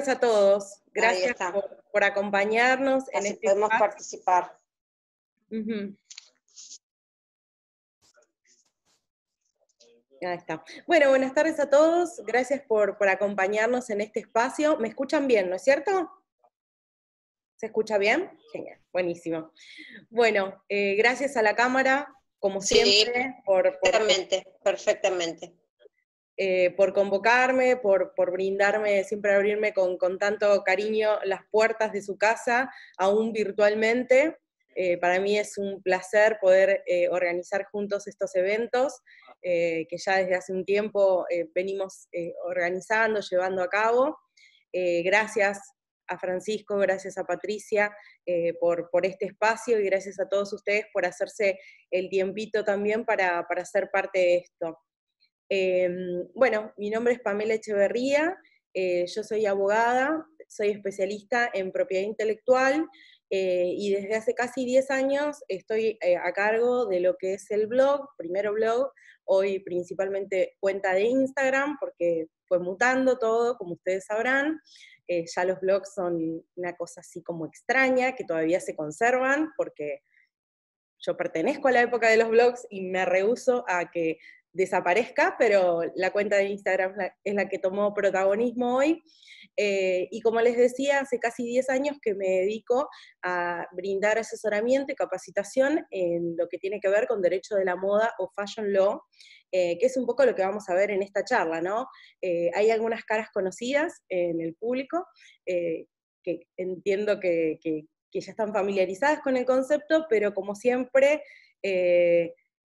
tardes a todos. Gracias por, acompañarnos en este podemos participar. Ya está. Bueno, buenas tardes a todos. Gracias por, acompañarnos en este espacio. ¿Me escuchan bien, no es cierto? ¿Se escucha bien? Genial, buenísimo. Bueno, eh, gracias a la cámara, como siempre, por, Perfectamente, perfectamente. Eh, por convocarme, por, brindarme, siempre abrirme con, tanto cariño las puertas de su casa, aún virtualmente. Eh, para mí es un placer poder eh, organizar juntos estos eventos que ya desde hace un tiempo venimos organizando, llevando a cabo. gracias a Francisco, gracias a Patricia por, por, este espacio y gracias a todos ustedes por hacerse el tiempito también para, para ser parte de esto. Em, bueno, mi nombre es Pamela Echeverría, eh, yo soy abogada, soy especialista en propiedad intelectual eh, y desde hace casi 10 años estoy eh, a cargo de lo que es el blog, primero blog, hoy principalmente cuenta de Instagram, porque fue mutando todo, como ustedes sabrán. ya los blogs son una cosa así como extraña, que todavía se conservan, porque yo pertenezco a la época de los blogs y me rehuso a que desaparezca, pero la cuenta de Instagram es la que tomó protagonismo hoy. Eh, y como les decía, hace casi 10 años que me dedico a brindar asesoramiento y capacitación en lo que tiene que ver con derecho de la moda o fashion law, eh, que es un poco lo que vamos a ver en esta charla, ¿no? Eh, hay algunas caras conocidas en el público que entiendo que, que, ya están familiarizadas con el concepto, pero como siempre,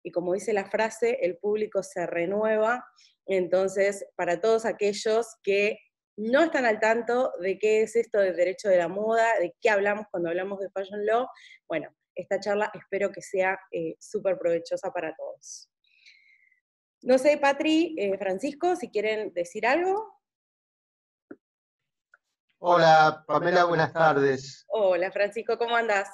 y como dice la frase, el público se renueva. Entonces, para todos aquellos que no están al tanto de qué es esto del derecho de la moda, de qué hablamos cuando hablamos de Fashion Law, bueno, esta charla espero que sea eh, súper provechosa para todos. No sé, Patri, eh, Francisco, si quieren decir algo. Hola, Pamela, buenas tardes. Hola, Francisco, ¿cómo andás?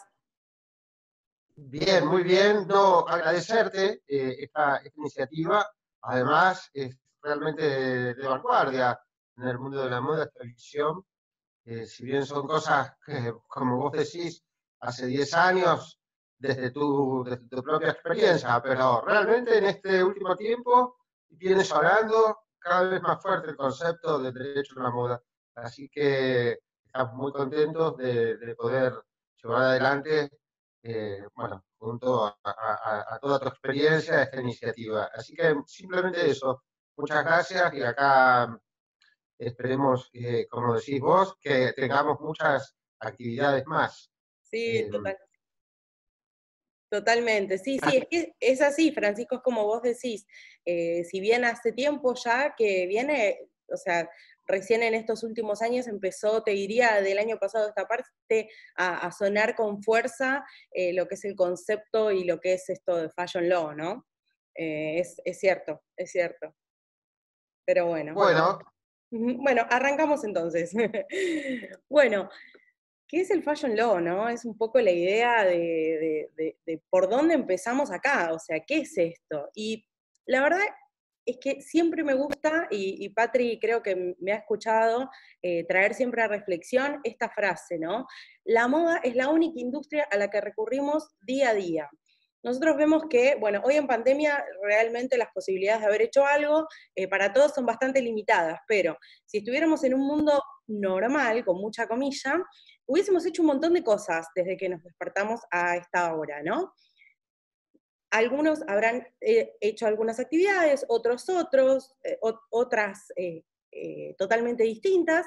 Bien, muy bien. No, agradecerte eh, esta, iniciativa. Además, es realmente de, vanguardia en el mundo de la moda, esta visión. Eh, si bien son cosas que, como vos decís, hace 10 años, desde tu, desde tu propia experiencia, pero realmente en este último tiempo vienes hablando cada vez más fuerte el concepto de derecho a la moda. Así que estamos muy contentos de, de poder llevar adelante eh, bueno, junto a, toda tu experiencia, esta iniciativa. Así que simplemente eso. Muchas gracias y acá esperemos, como decís vos, que tengamos muchas actividades más. Sí, eh, Totalmente, sí, sí, es que es así, Francisco, es como vos decís, eh, si bien hace tiempo ya que viene, o sea, recién en estos últimos años empezó, te diría, del año pasado esta parte, a, sonar con fuerza eh, lo que es el concepto y lo que es esto de Fashion Law, ¿no? Eh, es, cierto, es cierto. Pero bueno. Bueno. Bueno, arrancamos entonces. bueno, ¿qué es el Fashion Law, no? Es un poco la idea de, de por dónde empezamos acá, o sea, ¿qué es esto? Y la verdad es que siempre me gusta, y, Patri creo que me ha escuchado eh, traer siempre a reflexión esta frase, ¿no? La moda es la única industria a la que recurrimos día a día. Nosotros vemos que, bueno, hoy en pandemia realmente las posibilidades de haber hecho algo eh, para todos son bastante limitadas, pero si estuviéramos en un mundo normal, con mucha comilla, hubiésemos hecho un montón de cosas desde que nos despertamos a esta hora, ¿no? Algunos habrán eh, hecho algunas actividades, otros otros, eh, otras eh, totalmente distintas,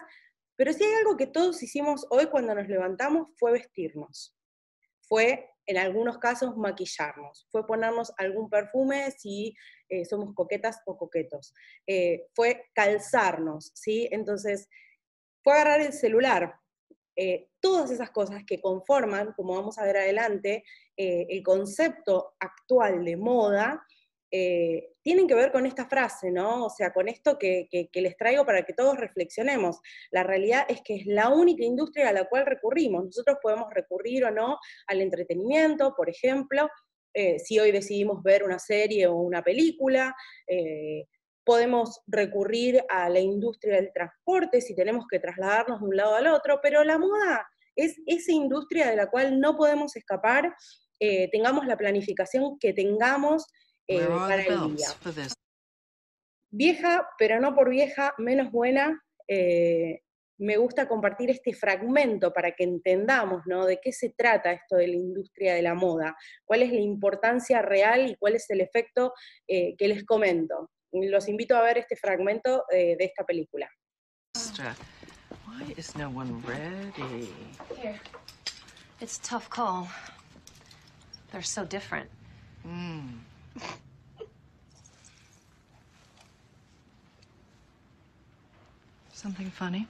pero si hay algo que todos hicimos hoy cuando nos levantamos fue vestirnos, fue en algunos casos maquillarnos, fue ponernos algún perfume si somos coquetas o coquetos, fue calzarnos, ¿sí? Entonces, fue agarrar el celular, eh, todas esas cosas que conforman, como vamos a ver adelante, eh, el concepto actual de moda, eh, tienen que ver con esta frase, ¿no? O sea, con esto que, les traigo para que todos reflexionemos. La realidad es que es la única industria a la cual recurrimos. Nosotros podemos recurrir o no al entretenimiento, por ejemplo, si hoy decidimos ver una serie o una película, podemos recurrir a la industria del transporte si tenemos que trasladarnos de un lado al otro, pero la moda es esa industria de la cual no podemos escapar, eh, tengamos la planificación que tengamos eh, para el día. Vieja, pero no por vieja, menos buena, eh, me gusta compartir este fragmento para que entendamos ¿no? de qué se trata esto de la industria de la moda, cuál es la importancia real y cuál es el efecto que les comento. Los invito a ver este fragmento de esta película. Why is no one ready? Here. It's a tough call. They're so different. Mm. Something funny?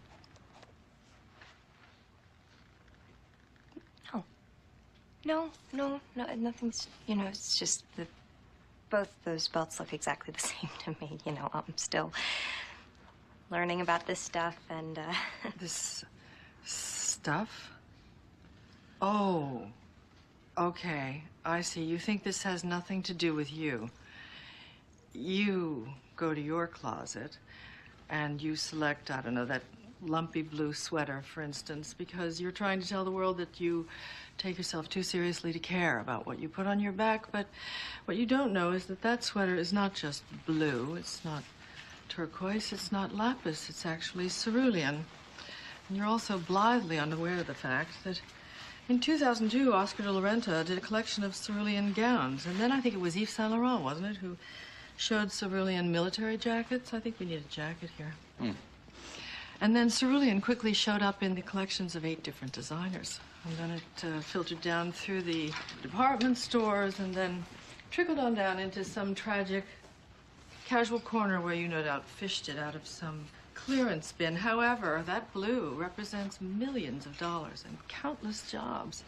No. No, no, no, nothing's, you know, it's just that both those belts look exactly the same to me. You know, I'm still learning about this stuff and, uh... this stuff? Oh, okay. I see. You think this has nothing to do with you. You go to your closet and you select, I don't know, that lumpy blue sweater, for instance, because you're trying to tell the world that you take yourself too seriously to care about what you put on your back. But what you don't know is that that sweater is not just blue. It's not turquoise, it's not lapis, it's actually cerulean. And you're also blithely unaware of the fact that in 2002, Oscar de la Renta did a collection of cerulean gowns. And then I think it was Yves Saint Laurent, wasn't it, who showed cerulean military jackets? I think we need a jacket here. Hmm. And then cerulean quickly showed up in the collections of eight different designers. And then it uh, filtered down through the department stores and then trickled on down into some tragic casual corner where you no doubt fished it out of some clearance bin. However, that blue represents millions of dollars and countless jobs.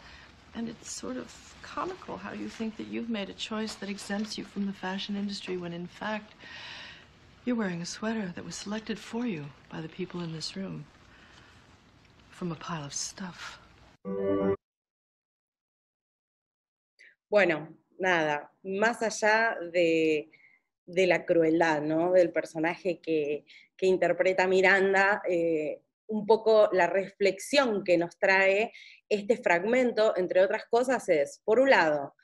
And it's sort of comical how you think that you've made a choice that exempts you from the fashion industry when in fact you're wearing a sweater that was selected for you by the people in this room from a pile of stuff. Bueno, nada, más allá de la crueldad. Del personaje que, interpreta Miranda, eh, un poco la reflexión que nos trae este fragmento, entre otras cosas, es, por un lado,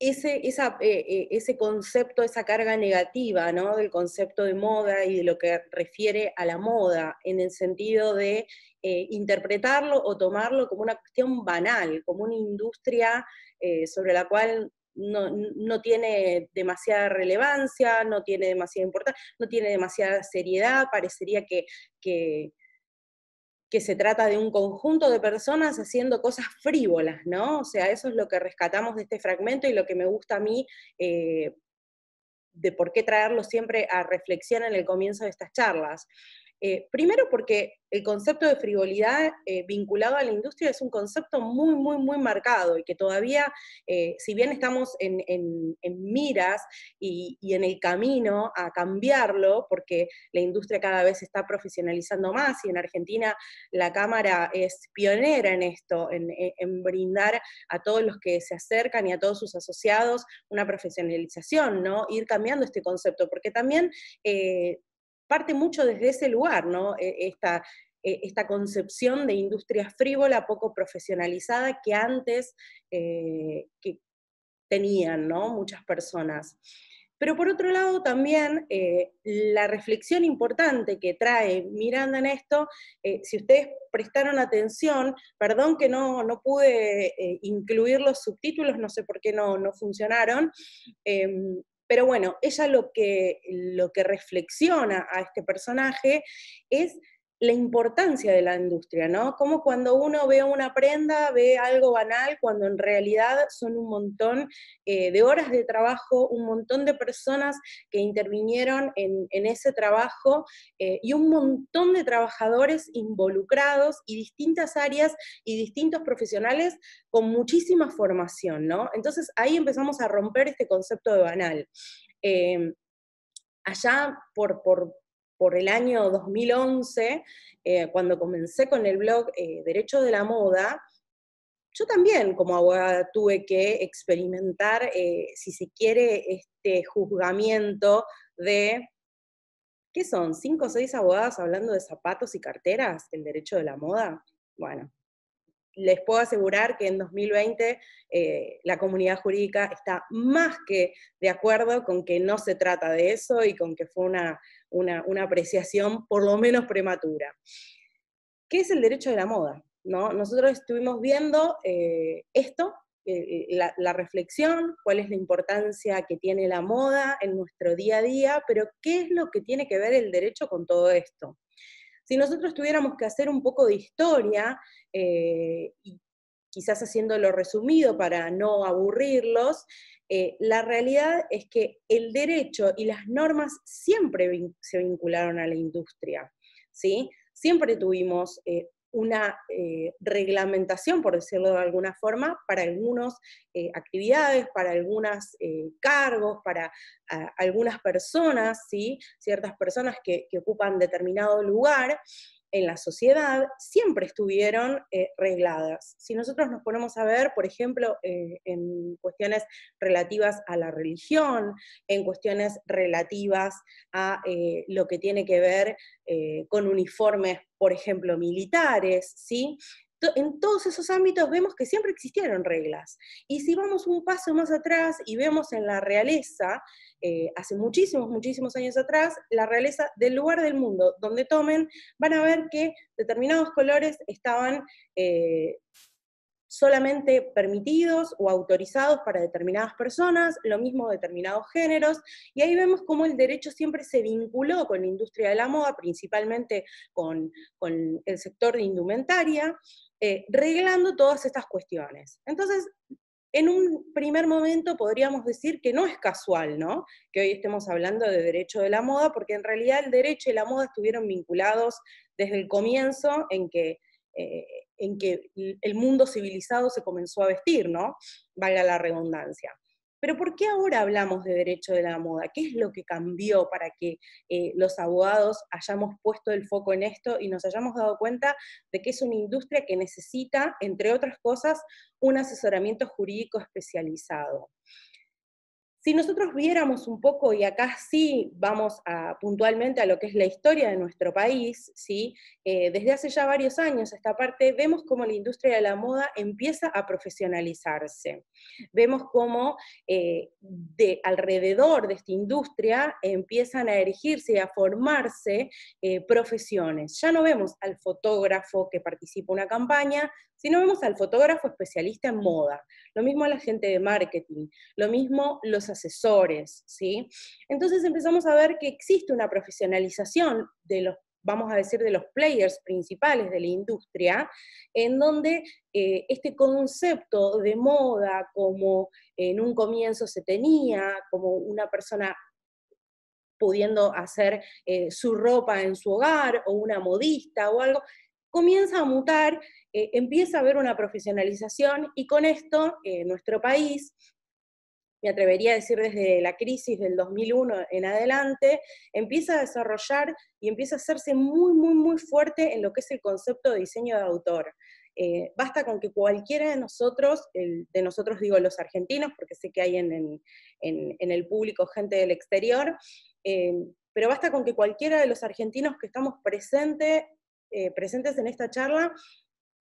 ese, eh, eh, ese concepto, esa carga negativa, ¿no? Del concepto de moda y de lo que refiere a la moda, en el sentido de interpretarlo o tomarlo como una cuestión banal, como una industria sobre la cual no, tiene demasiada relevancia, no tiene demasiada importancia, no tiene demasiada seriedad, parecería que, se trata de un conjunto de personas haciendo cosas frívolas, ¿no? O sea, eso es lo que rescatamos de este fragmento y lo que me gusta a mí eh, de por qué traerlo siempre a reflexión en el comienzo de estas charlas. Eh, primero porque el concepto de frivolidad eh, vinculado a la industria es un concepto muy, muy, muy marcado y que todavía, eh, si bien estamos en, miras y, en el camino a cambiarlo, porque la industria cada vez está profesionalizando más y en Argentina la Cámara es pionera en esto, en, en brindar a todos los que se acercan y a todos sus asociados una profesionalización, ¿no? Ir cambiando este concepto, porque también parte mucho desde ese lugar, ¿no? E, esta, e, esta concepción de industria frívola, poco profesionalizada, que antes eh, tenían muchas personas. Pero por otro lado también eh, la reflexión importante que trae Miranda en esto, eh, si ustedes prestaron atención, perdón que no, no pude incluir los subtítulos, no sé por qué no, no funcionaron, em, pero bueno, ella lo que, lo que reflexiona a este personaje es la importancia de la industria, ¿no? Como cuando uno ve una prenda, ve algo banal, cuando en realidad son un montón eh, de horas de trabajo, un montón de personas que intervinieron en, ese trabajo eh, y un montón de trabajadores involucrados y distintas áreas y distintos profesionales con muchísima formación, ¿no? Entonces ahí empezamos a romper este concepto de banal. Eh, allá por, por, por el año 2011, eh, cuando comencé con el blog eh, Derecho de la Moda, yo también como abogada tuve que experimentar, eh, si se quiere, este juzgamiento de, ¿qué son? ¿Cinco o seis abogadas hablando de zapatos y carteras? ¿El derecho de la moda? Bueno, les puedo asegurar que en 2020 eh, la comunidad jurídica está más que de acuerdo con que no se trata de eso y con que fue una, una, apreciación por lo menos prematura. ¿Qué es el derecho de la moda? ¿No? Nosotros estuvimos viendo eh, esto, eh, la, reflexión, cuál es la importancia que tiene la moda en nuestro día a día, pero qué es lo que tiene que ver el derecho con todo esto. Si nosotros tuviéramos que hacer un poco de historia, eh, quizás haciéndolo resumido para no aburrirlos, eh, la realidad es que el derecho y las normas siempre se vincularon a la industria, ¿sí? Siempre tuvimos eh, una reglamentación, por decirlo de alguna forma, para algunas actividades, para algunos cargos, para algunas personas, ¿sí? ciertas personas que, ocupan determinado lugar, en la sociedad siempre estuvieron eh, regladas. Si nosotros nos ponemos a ver, por ejemplo, eh, en cuestiones relativas a la religión, en cuestiones relativas a eh, lo que tiene que ver con uniformes, por ejemplo, militares, ¿sí? En todos esos ámbitos vemos que siempre existieron reglas. Y si vamos un paso más atrás y vemos en la realeza, eh, hace muchísimos, muchísimos años atrás, la realeza del lugar del mundo donde tomen, van a ver que determinados colores estaban eh, solamente permitidos o autorizados para determinadas personas, lo mismo determinados géneros, y ahí vemos cómo el derecho siempre se vinculó con la industria de la moda, principalmente con, con el sector de indumentaria, eh, reglando todas estas cuestiones. Entonces, en un primer momento podríamos decir que no es casual, ¿no? Que hoy estemos hablando de derecho de la moda, porque en realidad el derecho y la moda estuvieron vinculados desde el comienzo en que, eh, en que el mundo civilizado se comenzó a vestir, ¿no? Valga la redundancia. Pero ¿por qué ahora hablamos de derecho de la moda? ¿Qué es lo que cambió para que eh, los abogados hayamos puesto el foco en esto y nos hayamos dado cuenta de que es una industria que necesita, entre otras cosas, un asesoramiento jurídico especializado? Si nosotros viéramos un poco, y acá sí vamos puntualmente a lo que es la historia de nuestro país, ¿sí? Eh, desde hace ya varios años esta parte, vemos cómo la industria de la moda empieza a profesionalizarse. Vemos cómo eh, de alrededor de esta industria empiezan a erigirse y a formarse eh, profesiones. Ya no vemos al fotógrafo que participa en una campaña, si no vemos al fotógrafo especialista en moda, lo mismo a la gente de marketing, lo mismo los asesores, ¿sí? Entonces empezamos a ver que existe una profesionalización de los vamos a decir, de los players principales de la industria, en donde eh, este concepto de moda, como en un comienzo se tenía, como una persona pudiendo hacer eh, su ropa en su hogar, o una modista o algo, comienza a mutar eh, empieza a haber una profesionalización y con esto eh, nuestro país, me atrevería a decir desde la crisis del 2001 en adelante, empieza a desarrollar y empieza a hacerse muy, muy, muy fuerte en lo que es el concepto de diseño de autor. Eh, basta con que cualquiera de nosotros, de nosotros digo los argentinos, porque sé que hay en, el público gente del exterior, pero basta con que cualquiera de los argentinos que estamos presente, presentes en esta charla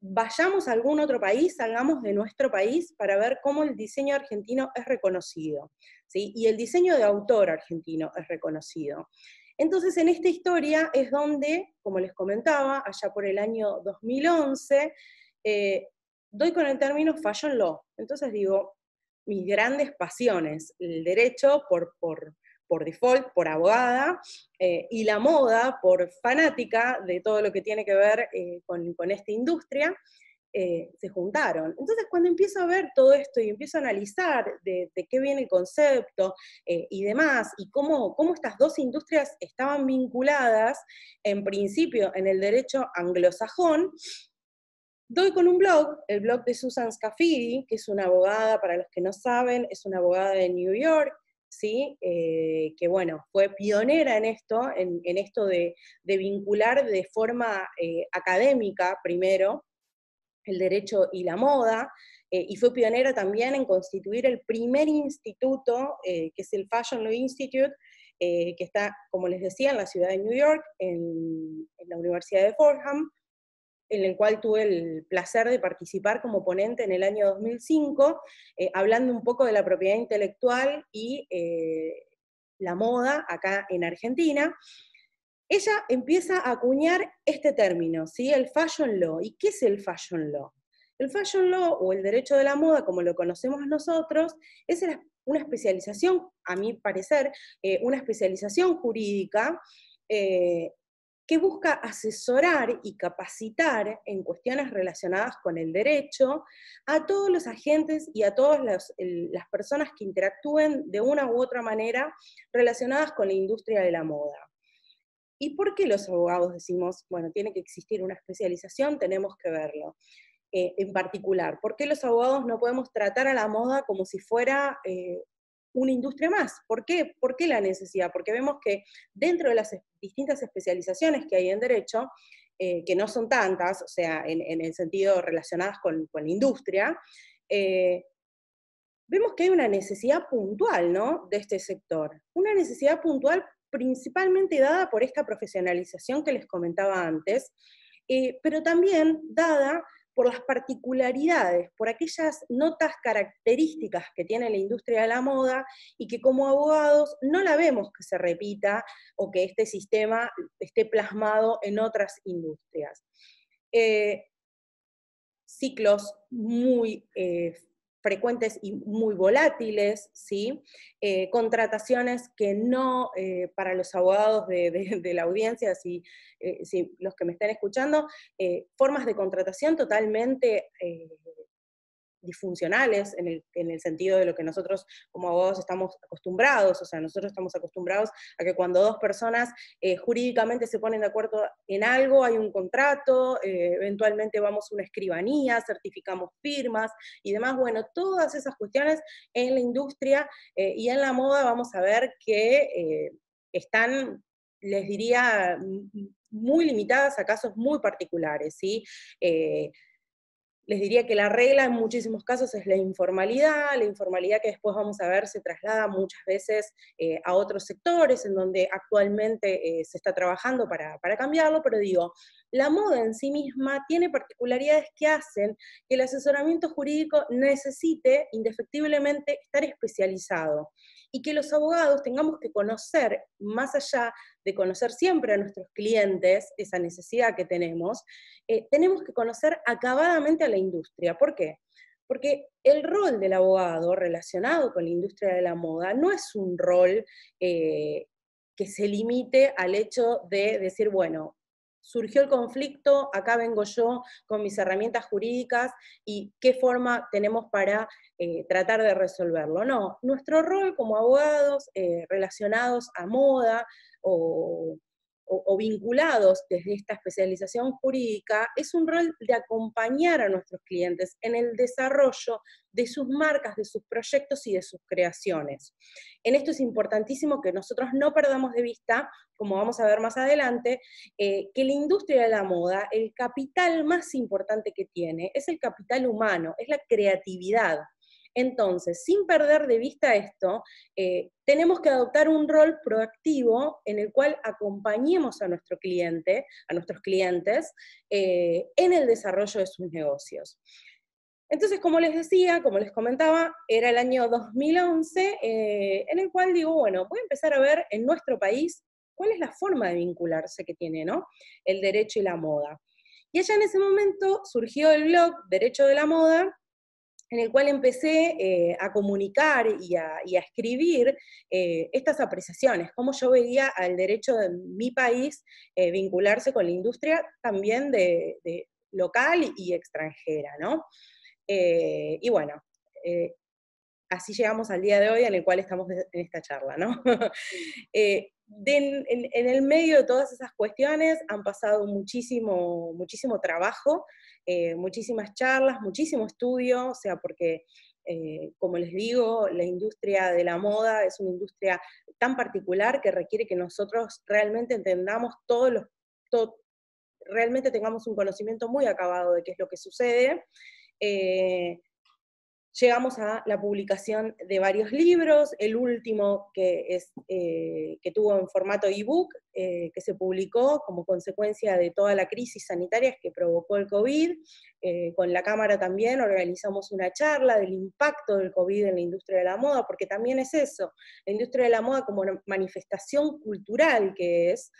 vayamos a algún otro país, salgamos de nuestro país para ver cómo el diseño argentino es reconocido, ¿sí? Y el diseño de autor argentino es reconocido. Entonces, en esta historia es donde, como les comentaba, allá por el año 2011, eh, doy con el término fashion law. Entonces digo, mis grandes pasiones, el derecho por, por por default, por abogada, eh, y la moda por fanática de todo lo que tiene que ver eh, con, esta industria, eh, se juntaron. Entonces, cuando empiezo a ver todo esto y empiezo a analizar de, qué viene el concepto y demás, y cómo, cómo estas dos industrias estaban vinculadas, en principio, en el derecho anglosajón, doy con un blog, el blog de Susan Scafidi, que es una abogada, para los que no saben, es una abogada de New York, ¿sí? Eh, que bueno, fue pionera en esto, en, esto de, vincular de forma eh, académica primero el derecho y la moda, eh, y fue pionera también en constituir el primer instituto, que es el Fashion Law Institute, que está, como les decía, en la ciudad de New York, en, en la Universidad de Fordham, en el cual tuve el placer de participar como ponente en el año 2005, eh, hablando un poco de la propiedad intelectual y eh, la moda acá en Argentina. Ella empieza a acuñar este término, ¿sí? el fashion law. ¿Y qué es el fashion law? El fashion law o el derecho de la moda, como lo conocemos nosotros, es una especialización, a mi parecer, eh, una especialización jurídica que busca asesorar y capacitar en cuestiones relacionadas con el derecho a todos los agentes y a todas las, personas que interactúen de una u otra manera relacionadas con la industria de la moda. ¿Y por qué los abogados decimos, bueno, tiene que existir una especialización, tenemos que verlo? Eh, en particular, ¿por qué los abogados no podemos tratar a la moda como si fuera eh, una industria más. ¿Por qué? ¿Por qué la necesidad? Porque vemos que dentro de las distintas especializaciones que hay en derecho, eh, que no son tantas, o sea, en, el sentido relacionadas con, la industria, eh, vemos que hay una necesidad puntual ¿no? de este sector. Una necesidad puntual principalmente dada por esta profesionalización que les comentaba antes, eh, pero también dada por las particularidades, por aquellas notas características que tiene la industria de la moda y que como abogados no la vemos que se repita o que este sistema esté plasmado en otras industrias. Eh, ciclos muy eh, frecuentes y muy volátiles, ¿sí? Eh, contrataciones que no, eh, para los abogados de, la audiencia, si, eh, si, los que me están escuchando, formas de contratación totalmente disfuncionales en el, en el, sentido de lo que nosotros como abogados estamos acostumbrados, o sea, nosotros estamos acostumbrados a que cuando dos personas eh, jurídicamente se ponen de acuerdo en algo, hay un contrato, eh, eventualmente vamos a una escribanía, certificamos firmas y demás, bueno, todas esas cuestiones en la industria eh, y en la moda vamos a ver que están, les diría, muy limitadas a casos muy particulares, ¿sí? Les diría que la regla en muchísimos casos es la informalidad, la informalidad que después vamos a ver se traslada muchas veces eh, a otros sectores en donde actualmente eh, se está trabajando para, para cambiarlo, pero digo, la moda en sí misma tiene particularidades que hacen que el asesoramiento jurídico necesite indefectiblemente estar especializado y que los abogados tengamos que conocer, más allá de conocer siempre a nuestros clientes, esa necesidad que tenemos, eh, tenemos que conocer acabadamente a la industria. ¿Por qué? Porque el rol del abogado relacionado con la industria de la moda no es un rol eh, que se limite al hecho de decir, bueno, surgió el conflicto, acá vengo yo con mis herramientas jurídicas y qué forma tenemos para eh, tratar de resolverlo. No, nuestro rol como abogados eh, relacionados a moda o, o, vinculados desde esta especialización jurídica es un rol de acompañar a nuestros clientes en el desarrollo de sus marcas, de sus proyectos y de sus creaciones. En esto es importantísimo que nosotros no perdamos de vista, como vamos a ver más adelante, eh, que la industria de la moda, el capital más importante que tiene es el capital humano, es la creatividad. Entonces, sin perder de vista esto, eh, tenemos que adoptar un rol proactivo en el cual acompañemos a nuestro cliente, a nuestros clientes, eh, en el desarrollo de sus negocios. Entonces, como les decía, como les comentaba, era el año 2011, eh, en el cual digo, bueno, voy a empezar a ver en nuestro país cuál es la forma de vincularse que tiene, ¿no? El derecho y la moda. Y allá en ese momento surgió el blog Derecho de la Moda, en el cual empecé eh, a comunicar y a, escribir eh, estas apreciaciones, cómo yo veía al derecho de mi país eh, vincularse con la industria también de, local y extranjera, ¿no? y bueno, así llegamos al día de hoy en el cual estamos en esta charla, ¿no? en, el medio de todas esas cuestiones han pasado muchísimo, muchísimo trabajo, eh, muchísimas charlas, muchísimo estudio, o sea, porque, eh, como les digo, la industria de la moda es una industria tan particular que requiere que nosotros realmente entendamos todos los, realmente tengamos un conocimiento muy acabado de qué es lo que sucede. Eh, Llegamos a la publicación de varios libros, el último que, es, eh, que tuvo en formato ebook, eh, que se publicó como consecuencia de toda la crisis sanitaria que provocó el COVID. Eh, con la Cámara también organizamos una charla del impacto del COVID en la industria de la moda, porque también es eso, la industria de la moda como manifestación cultural que es,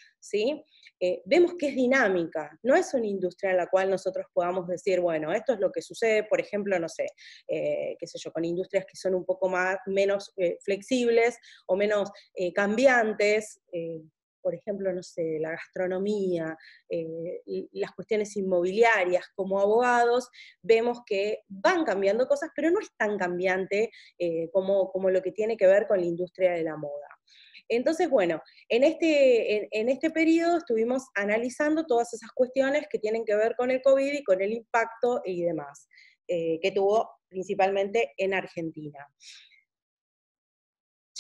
Eh, vemos que es dinámica, no es una industria en la cual nosotros podamos decir, bueno, esto es lo que sucede, por ejemplo, no sé, eh, qué sé yo, con industrias que son un poco más, menos eh, flexibles o menos cambiantes, por ejemplo, no sé, la gastronomía, las cuestiones inmobiliarias, como abogados, vemos que van cambiando cosas, pero no es tan cambiante como, como lo que tiene que ver con la industria de la moda. Entonces, bueno, en este, en, este periodo estuvimos analizando todas esas cuestiones que tienen que ver con el COVID y con el impacto y demás, eh, que tuvo principalmente en Argentina.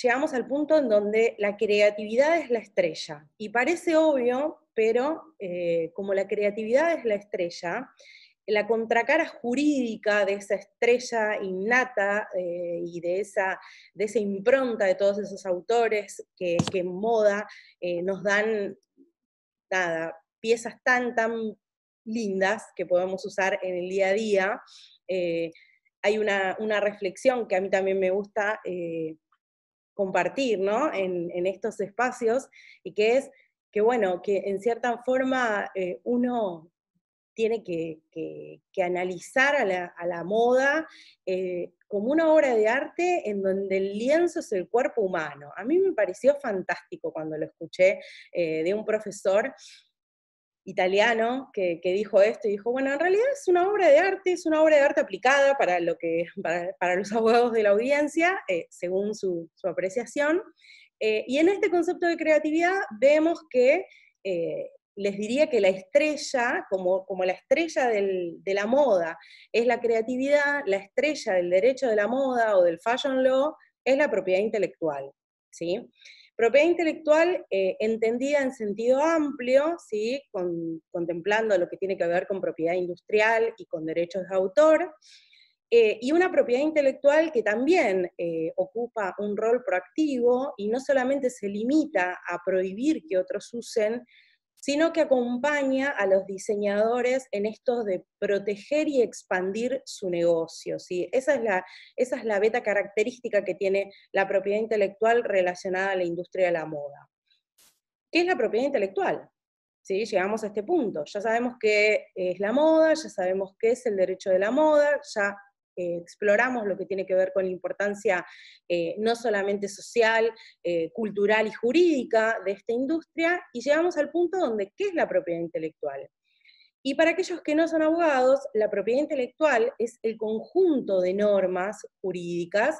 Llegamos al punto en donde la creatividad es la estrella. Y parece obvio, pero eh, como la creatividad es la estrella, la contracara jurídica de esa estrella innata eh, y de esa, de esa impronta de todos esos autores que, en moda eh, nos dan, piezas tan, tan lindas que podemos usar en el día a día. Eh, hay una, reflexión que a mí también me gusta compartir ¿no? en, en, estos espacios, y que es que, bueno, que en cierta forma uno tiene que, analizar a la, moda eh, como una obra de arte en donde el lienzo es el cuerpo humano. A mí me pareció fantástico cuando lo escuché eh, de un profesor italiano que, dijo esto y dijo, bueno, en realidad es una obra de arte, es una obra de arte aplicada para, lo que, para, los abogados de la audiencia, eh, según su, apreciación. y en este concepto de creatividad vemos que les diría que la estrella, como, como la estrella de la moda es la creatividad, la estrella del derecho de la moda o del fashion law es la propiedad intelectual. ¿sí? Propiedad intelectual eh, entendida en sentido amplio, ¿sí? contemplando lo que tiene que ver con propiedad industrial y con derechos de autor, eh, y una propiedad intelectual que también eh, ocupa un rol proactivo y no solamente se limita a prohibir que otros usen sino que acompaña a los diseñadores en esto de proteger y expandir su negocio. ¿sí? Esa, es la, esa es la beta característica que tiene la propiedad intelectual relacionada a la industria de la moda. ¿Qué es la propiedad intelectual? ¿Sí? Llegamos a este punto. Ya sabemos qué es la moda, ya sabemos qué es el derecho de la moda, ya eh, exploramos lo que tiene que ver con la importancia eh, no solamente social, eh, cultural y jurídica de esta industria, y llegamos al punto donde, ¿qué es la propiedad intelectual? Y para aquellos que no son abogados, la propiedad intelectual es el conjunto de normas jurídicas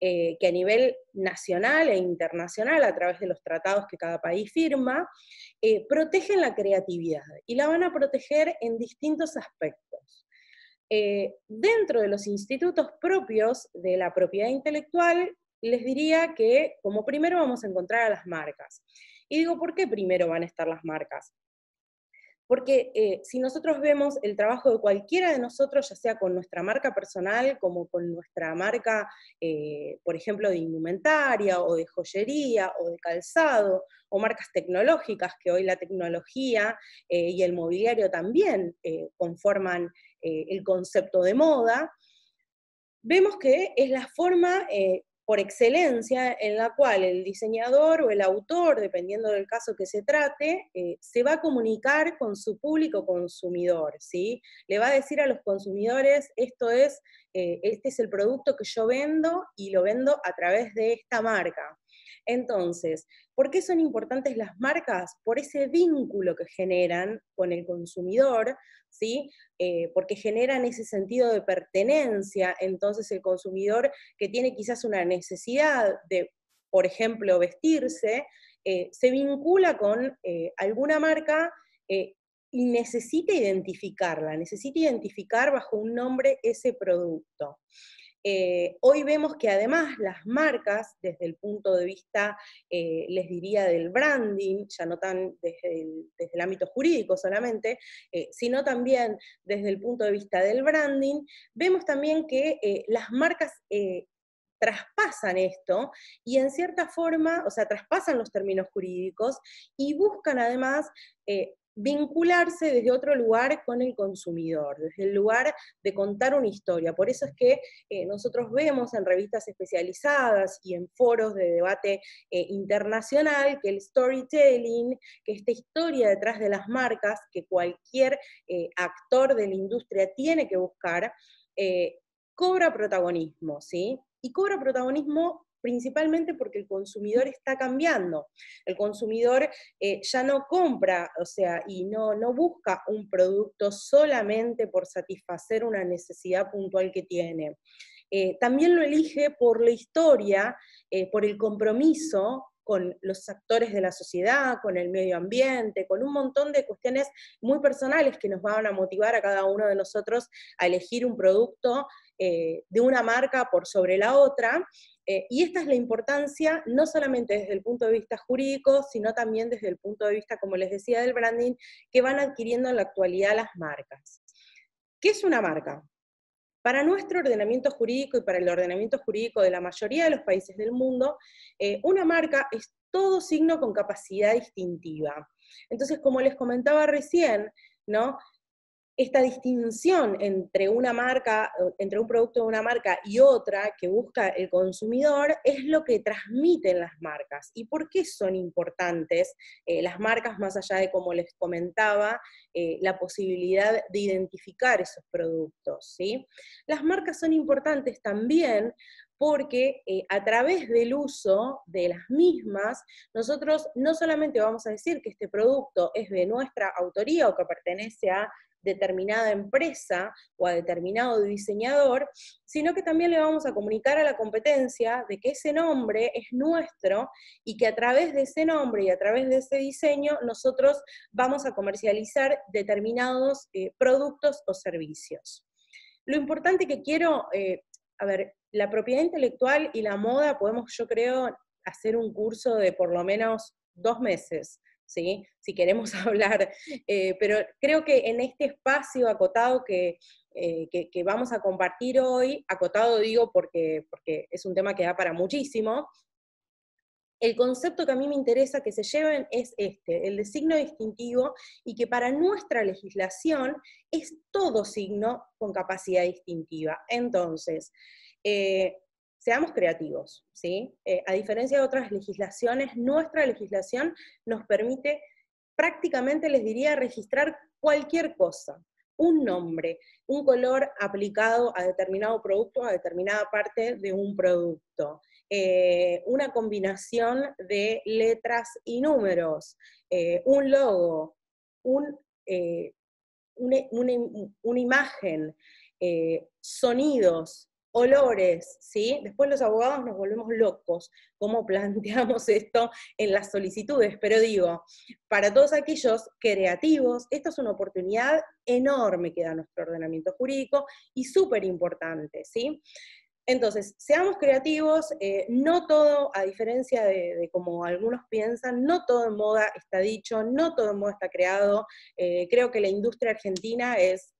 que a nivel nacional e internacional, a través de los tratados que cada país firma, protegen la creatividad y la van a proteger en distintos aspectos. Eh, dentro de los institutos propios de la propiedad intelectual, les diría que como primero vamos a encontrar a las marcas. Y digo, ¿por qué primero van a estar las marcas? Porque eh, si nosotros vemos el trabajo de cualquiera de nosotros, ya sea con nuestra marca personal, como con nuestra marca, eh, por ejemplo, de indumentaria o de joyería o de calzado, o marcas tecnológicas, que hoy la tecnología y el mobiliario también conforman eh, el concepto de moda, vemos que es la forma eh, por excelencia en la cual el diseñador o el autor, dependiendo del caso que se trate, eh, se va a comunicar con su público consumidor, ¿sí? Le va a decir a los consumidores, esto es, este es el producto que yo vendo y lo vendo a través de esta marca. Entonces, ¿por qué son importantes las marcas? Por ese vínculo que generan con el consumidor, ¿sí? Eh, porque generan ese sentido de pertenencia, entonces el consumidor que tiene quizás una necesidad de, por ejemplo, vestirse, eh, se vincula con eh, alguna marca y necesita identificarla, necesita identificar bajo un nombre ese producto. Eh, hoy vemos que además las marcas, desde el punto de vista, eh, les diría, del branding, ya no tan desde el, ámbito jurídico solamente, eh, sino también desde el punto de vista del branding, vemos también que las marcas traspasan esto y en cierta forma, o sea, traspasan los términos jurídicos y buscan además vincularse desde otro lugar con el consumidor, desde el lugar de contar una historia. Por eso es que eh, nosotros vemos en revistas especializadas y en foros de debate eh, internacional que el storytelling, que esta historia detrás de las marcas, que cualquier eh, actor de la industria tiene que buscar, cobra protagonismo, ¿sí? Y cobra protagonismo principalmente porque el consumidor está cambiando. El consumidor eh, ya no compra, o sea, y no, no busca un producto solamente por satisfacer una necesidad puntual que tiene. Eh, también lo elige por la historia, eh, por el compromiso con los actores de la sociedad, con el medio ambiente, con un montón de cuestiones muy personales que nos van a motivar a cada uno de nosotros a elegir un producto de una marca por sobre la otra, eh, y esta es la importancia, no solamente desde el punto de vista jurídico, sino también desde el punto de vista, como les decía, del branding, que van adquiriendo en la actualidad las marcas. ¿Qué es una marca? Para nuestro ordenamiento jurídico y para el ordenamiento jurídico de la mayoría de los países del mundo, eh, una marca es todo signo con capacidad distintiva. Entonces, como les comentaba recién, ¿no? Esta distinción entre una marca, entre un producto de una marca y otra que busca el consumidor es lo que transmiten las marcas. ¿Y por qué son importantes eh, las marcas más allá de, como les comentaba, eh, la posibilidad de identificar esos productos? ¿sí? Las marcas son importantes también porque eh, a través del uso de las mismas, nosotros no solamente vamos a decir que este producto es de nuestra autoría o que pertenece a determinada empresa o a determinado diseñador, sino que también le vamos a comunicar a la competencia de que ese nombre es nuestro y que a través de ese nombre y a través de ese diseño nosotros vamos a comercializar determinados eh, productos o servicios. Lo importante que quiero, eh, a ver, la propiedad intelectual y la moda podemos, yo creo, hacer un curso de por lo menos dos meses si queremos hablar, eh, pero creo que en este espacio acotado eh, que, que, vamos a compartir hoy, acotado digo porque, porque es un tema que da para muchísimo, el concepto que a mí me interesa que se lleven es este, el de signo distintivo, y que para nuestra legislación es todo signo con capacidad distintiva. Entonces, eh, seamos creativos, ¿sí? Eh, a diferencia de otras legislaciones, nuestra legislación nos permite prácticamente, les diría, registrar cualquier cosa, un nombre, un color aplicado a determinado producto, a determinada parte de un producto, eh, una combinación de letras y números, eh, un logo, un, una, una, imagen, sonidos, olores, ¿sí? Después los abogados nos volvemos locos, cómo planteamos esto en las solicitudes, pero digo, para todos aquellos creativos, esta es una oportunidad enorme que da nuestro ordenamiento jurídico y súper importante, ¿sí? Entonces, seamos creativos, eh, no todo, a diferencia de, como algunos piensan, no todo en moda está dicho, no todo en moda está creado. Eh, creo que la industria argentina es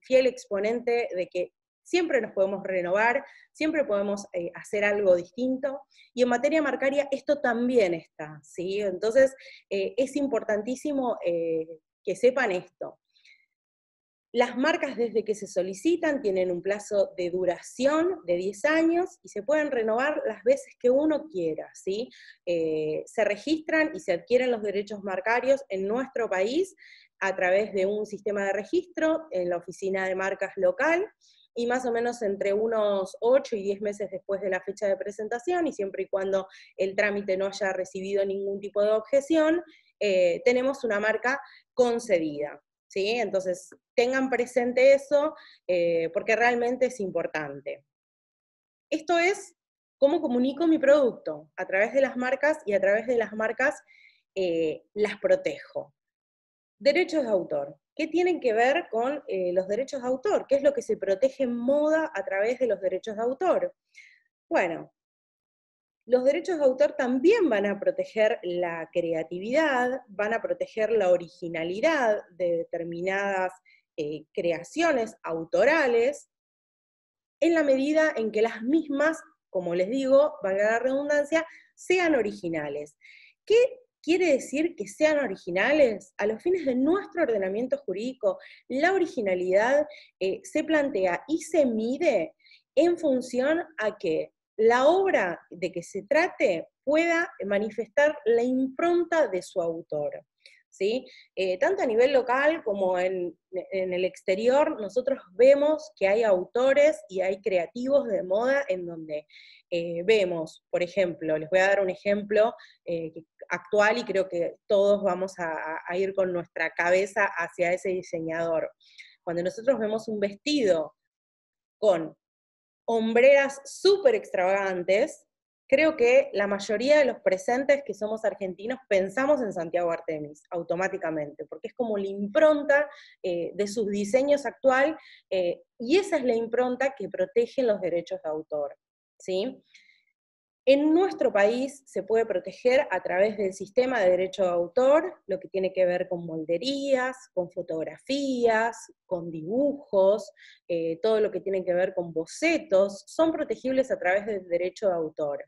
fiel exponente de que siempre nos podemos renovar, siempre podemos eh, hacer algo distinto. Y en materia marcaria esto también está, ¿sí? Entonces eh, es importantísimo eh, que sepan esto. Las marcas desde que se solicitan tienen un plazo de duración de 10 años y se pueden renovar las veces que uno quiera, ¿sí? se registran y se adquieren los derechos marcarios en nuestro país a través de un sistema de registro en la oficina de marcas local y más o menos entre unos 8 y 10 meses después de la fecha de presentación, y siempre y cuando el trámite no haya recibido ningún tipo de objeción, eh, tenemos una marca concedida. ¿sí? Entonces, tengan presente eso eh, porque realmente es importante. Esto es cómo comunico mi producto a través de las marcas y a través de las marcas eh, las protejo. Derechos de autor. Que tienen que ver con eh, los derechos de autor, qué es lo que se protege en moda a través de los derechos de autor. Bueno, los derechos de autor también van a proteger la creatividad, van a proteger la originalidad de determinadas eh, creaciones autorales, en la medida en que las mismas, como les digo, valga la redundancia, sean originales. ¿Qué quiere decir que sean originales? A los fines de nuestro ordenamiento jurídico, la originalidad eh, se plantea y se mide en función a que la obra de que se trate pueda manifestar la impronta de su autor. ¿Sí? Eh, tanto a nivel local como en, el exterior, nosotros vemos que hay autores y hay creativos de moda en donde eh, vemos, por ejemplo, les voy a dar un ejemplo eh, actual y creo que todos vamos a, ir con nuestra cabeza hacia ese diseñador. Cuando nosotros vemos un vestido con hombreras súper extravagantes, creo que la mayoría de los presentes que somos argentinos pensamos en Santiago Artemis automáticamente, porque es como la impronta eh, de sus diseños actual eh, y esa es la impronta que protege los derechos de autor. ¿sí? En nuestro país se puede proteger a través del sistema de derecho de autor, lo que tiene que ver con molderías, con fotografías, con dibujos, eh, todo lo que tiene que ver con bocetos, son protegibles a través del derecho de autor.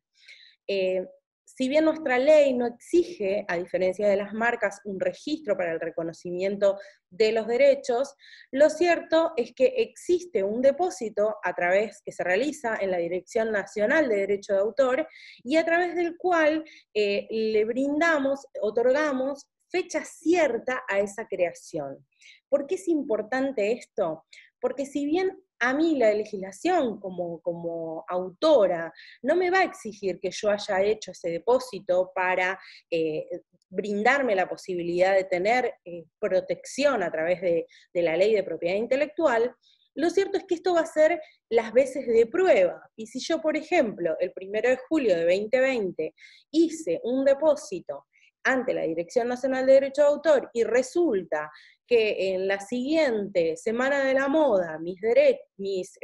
Eh, si bien nuestra ley no exige, a diferencia de las marcas, un registro para el reconocimiento de los derechos, lo cierto es que existe un depósito a través que se realiza en la Dirección Nacional de Derecho de Autor y a través del cual eh, le brindamos, otorgamos fecha cierta a esa creación. ¿Por qué es importante esto? Porque si bien a mí la legislación como, como, autora no me va a exigir que yo haya hecho ese depósito para eh, brindarme la posibilidad de tener eh, protección a través de, de la ley de propiedad intelectual, lo cierto es que esto va a ser las veces de prueba. Y si yo, por ejemplo, el primero de julio de 2020 hice un depósito ante la Dirección Nacional de Derecho de Autor y resulta que en la siguiente Semana de la Moda, mis,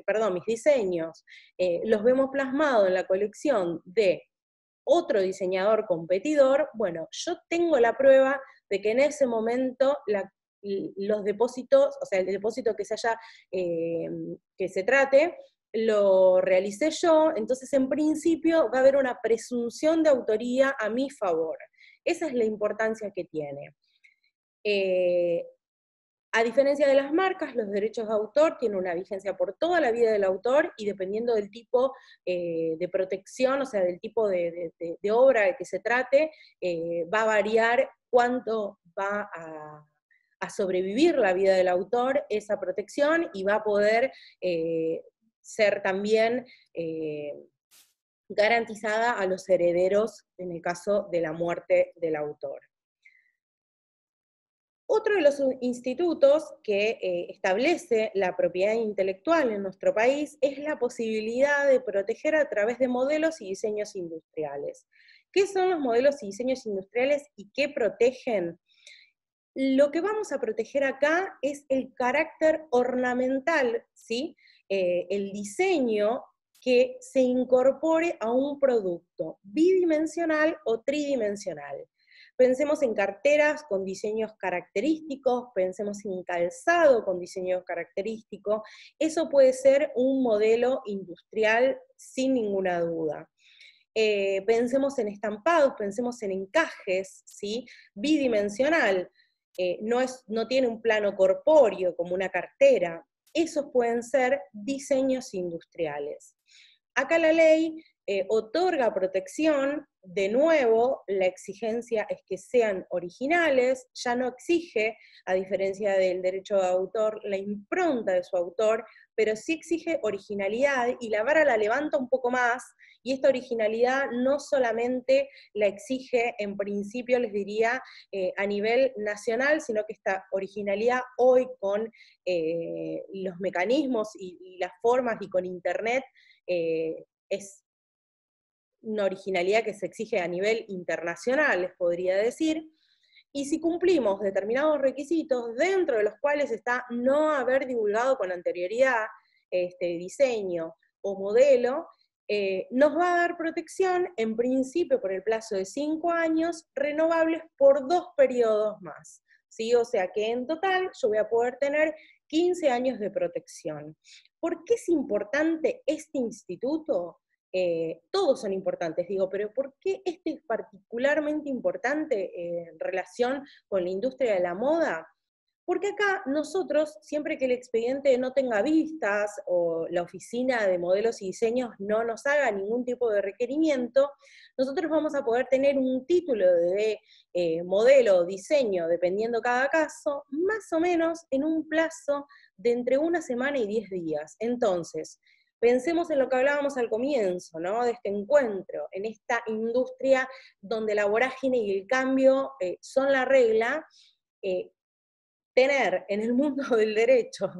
perdón, mis diseños eh, los vemos plasmados en la colección de otro diseñador competidor, bueno, yo tengo la prueba de que en ese momento los depósitos, o sea, el depósito que se haya, eh, que se trate, lo realicé yo, entonces en principio va a haber una presunción de autoría a mi favor. Esa es la importancia que tiene. Eh, a diferencia de las marcas, los derechos de autor tienen una vigencia por toda la vida del autor y dependiendo del tipo eh, de protección, o sea, del tipo de, obra de que se trate, eh, va a variar cuánto va a, sobrevivir la vida del autor esa protección y va a poder eh, ser también garantizada a los herederos en el caso de la muerte del autor. Otro de los institutos que eh, establece la propiedad intelectual en nuestro país es la posibilidad de proteger a través de modelos y diseños industriales. ¿Qué son los modelos y diseños industriales y qué protegen? Lo que vamos a proteger acá es el carácter ornamental, ¿sí? Eh, el diseño que se incorpore a un producto bidimensional o tridimensional. Pensemos en carteras con diseños característicos, pensemos en calzado con diseños característicos. Eso puede ser un modelo industrial sin ninguna duda. Eh, pensemos en estampados, pensemos en encajes, ¿sí? bidimensional. Eh, no, es, no tiene un plano corpóreo como una cartera. Esos pueden ser diseños industriales. Acá la ley eh, otorga protección, de nuevo, la exigencia es que sean originales, ya no exige, a diferencia del derecho de autor, la impronta de su autor, pero sí exige originalidad y la vara la levanta un poco más, y esta originalidad no solamente la exige, en principio les diría, eh, a nivel nacional, sino que esta originalidad hoy con eh, los mecanismos y, las formas y con Internet es una originalidad que se exige a nivel internacional, les podría decir, Y si cumplimos determinados requisitos, dentro de los cuales está no haber divulgado con anterioridad este diseño o modelo, eh, nos va a dar protección, en principio por el plazo de cinco años, renovables por dos periodos más. ¿sí? O sea que en total yo voy a poder tener 15 años de protección. ¿Por qué es importante este instituto? Eh, todos son importantes, digo, pero ¿por qué este es particularmente importante eh, en relación con la industria de la moda? Porque acá nosotros, siempre que el expediente no tenga vistas o la oficina de modelos y diseños no nos haga ningún tipo de requerimiento, nosotros vamos a poder tener un título de eh, modelo o diseño, dependiendo cada caso, más o menos en un plazo de entre una semana y diez días. Entonces, pensemos en lo que hablábamos al comienzo, ¿no? De este encuentro, en esta industria donde la vorágine y el cambio eh, son la regla, eh, tener en el mundo del derecho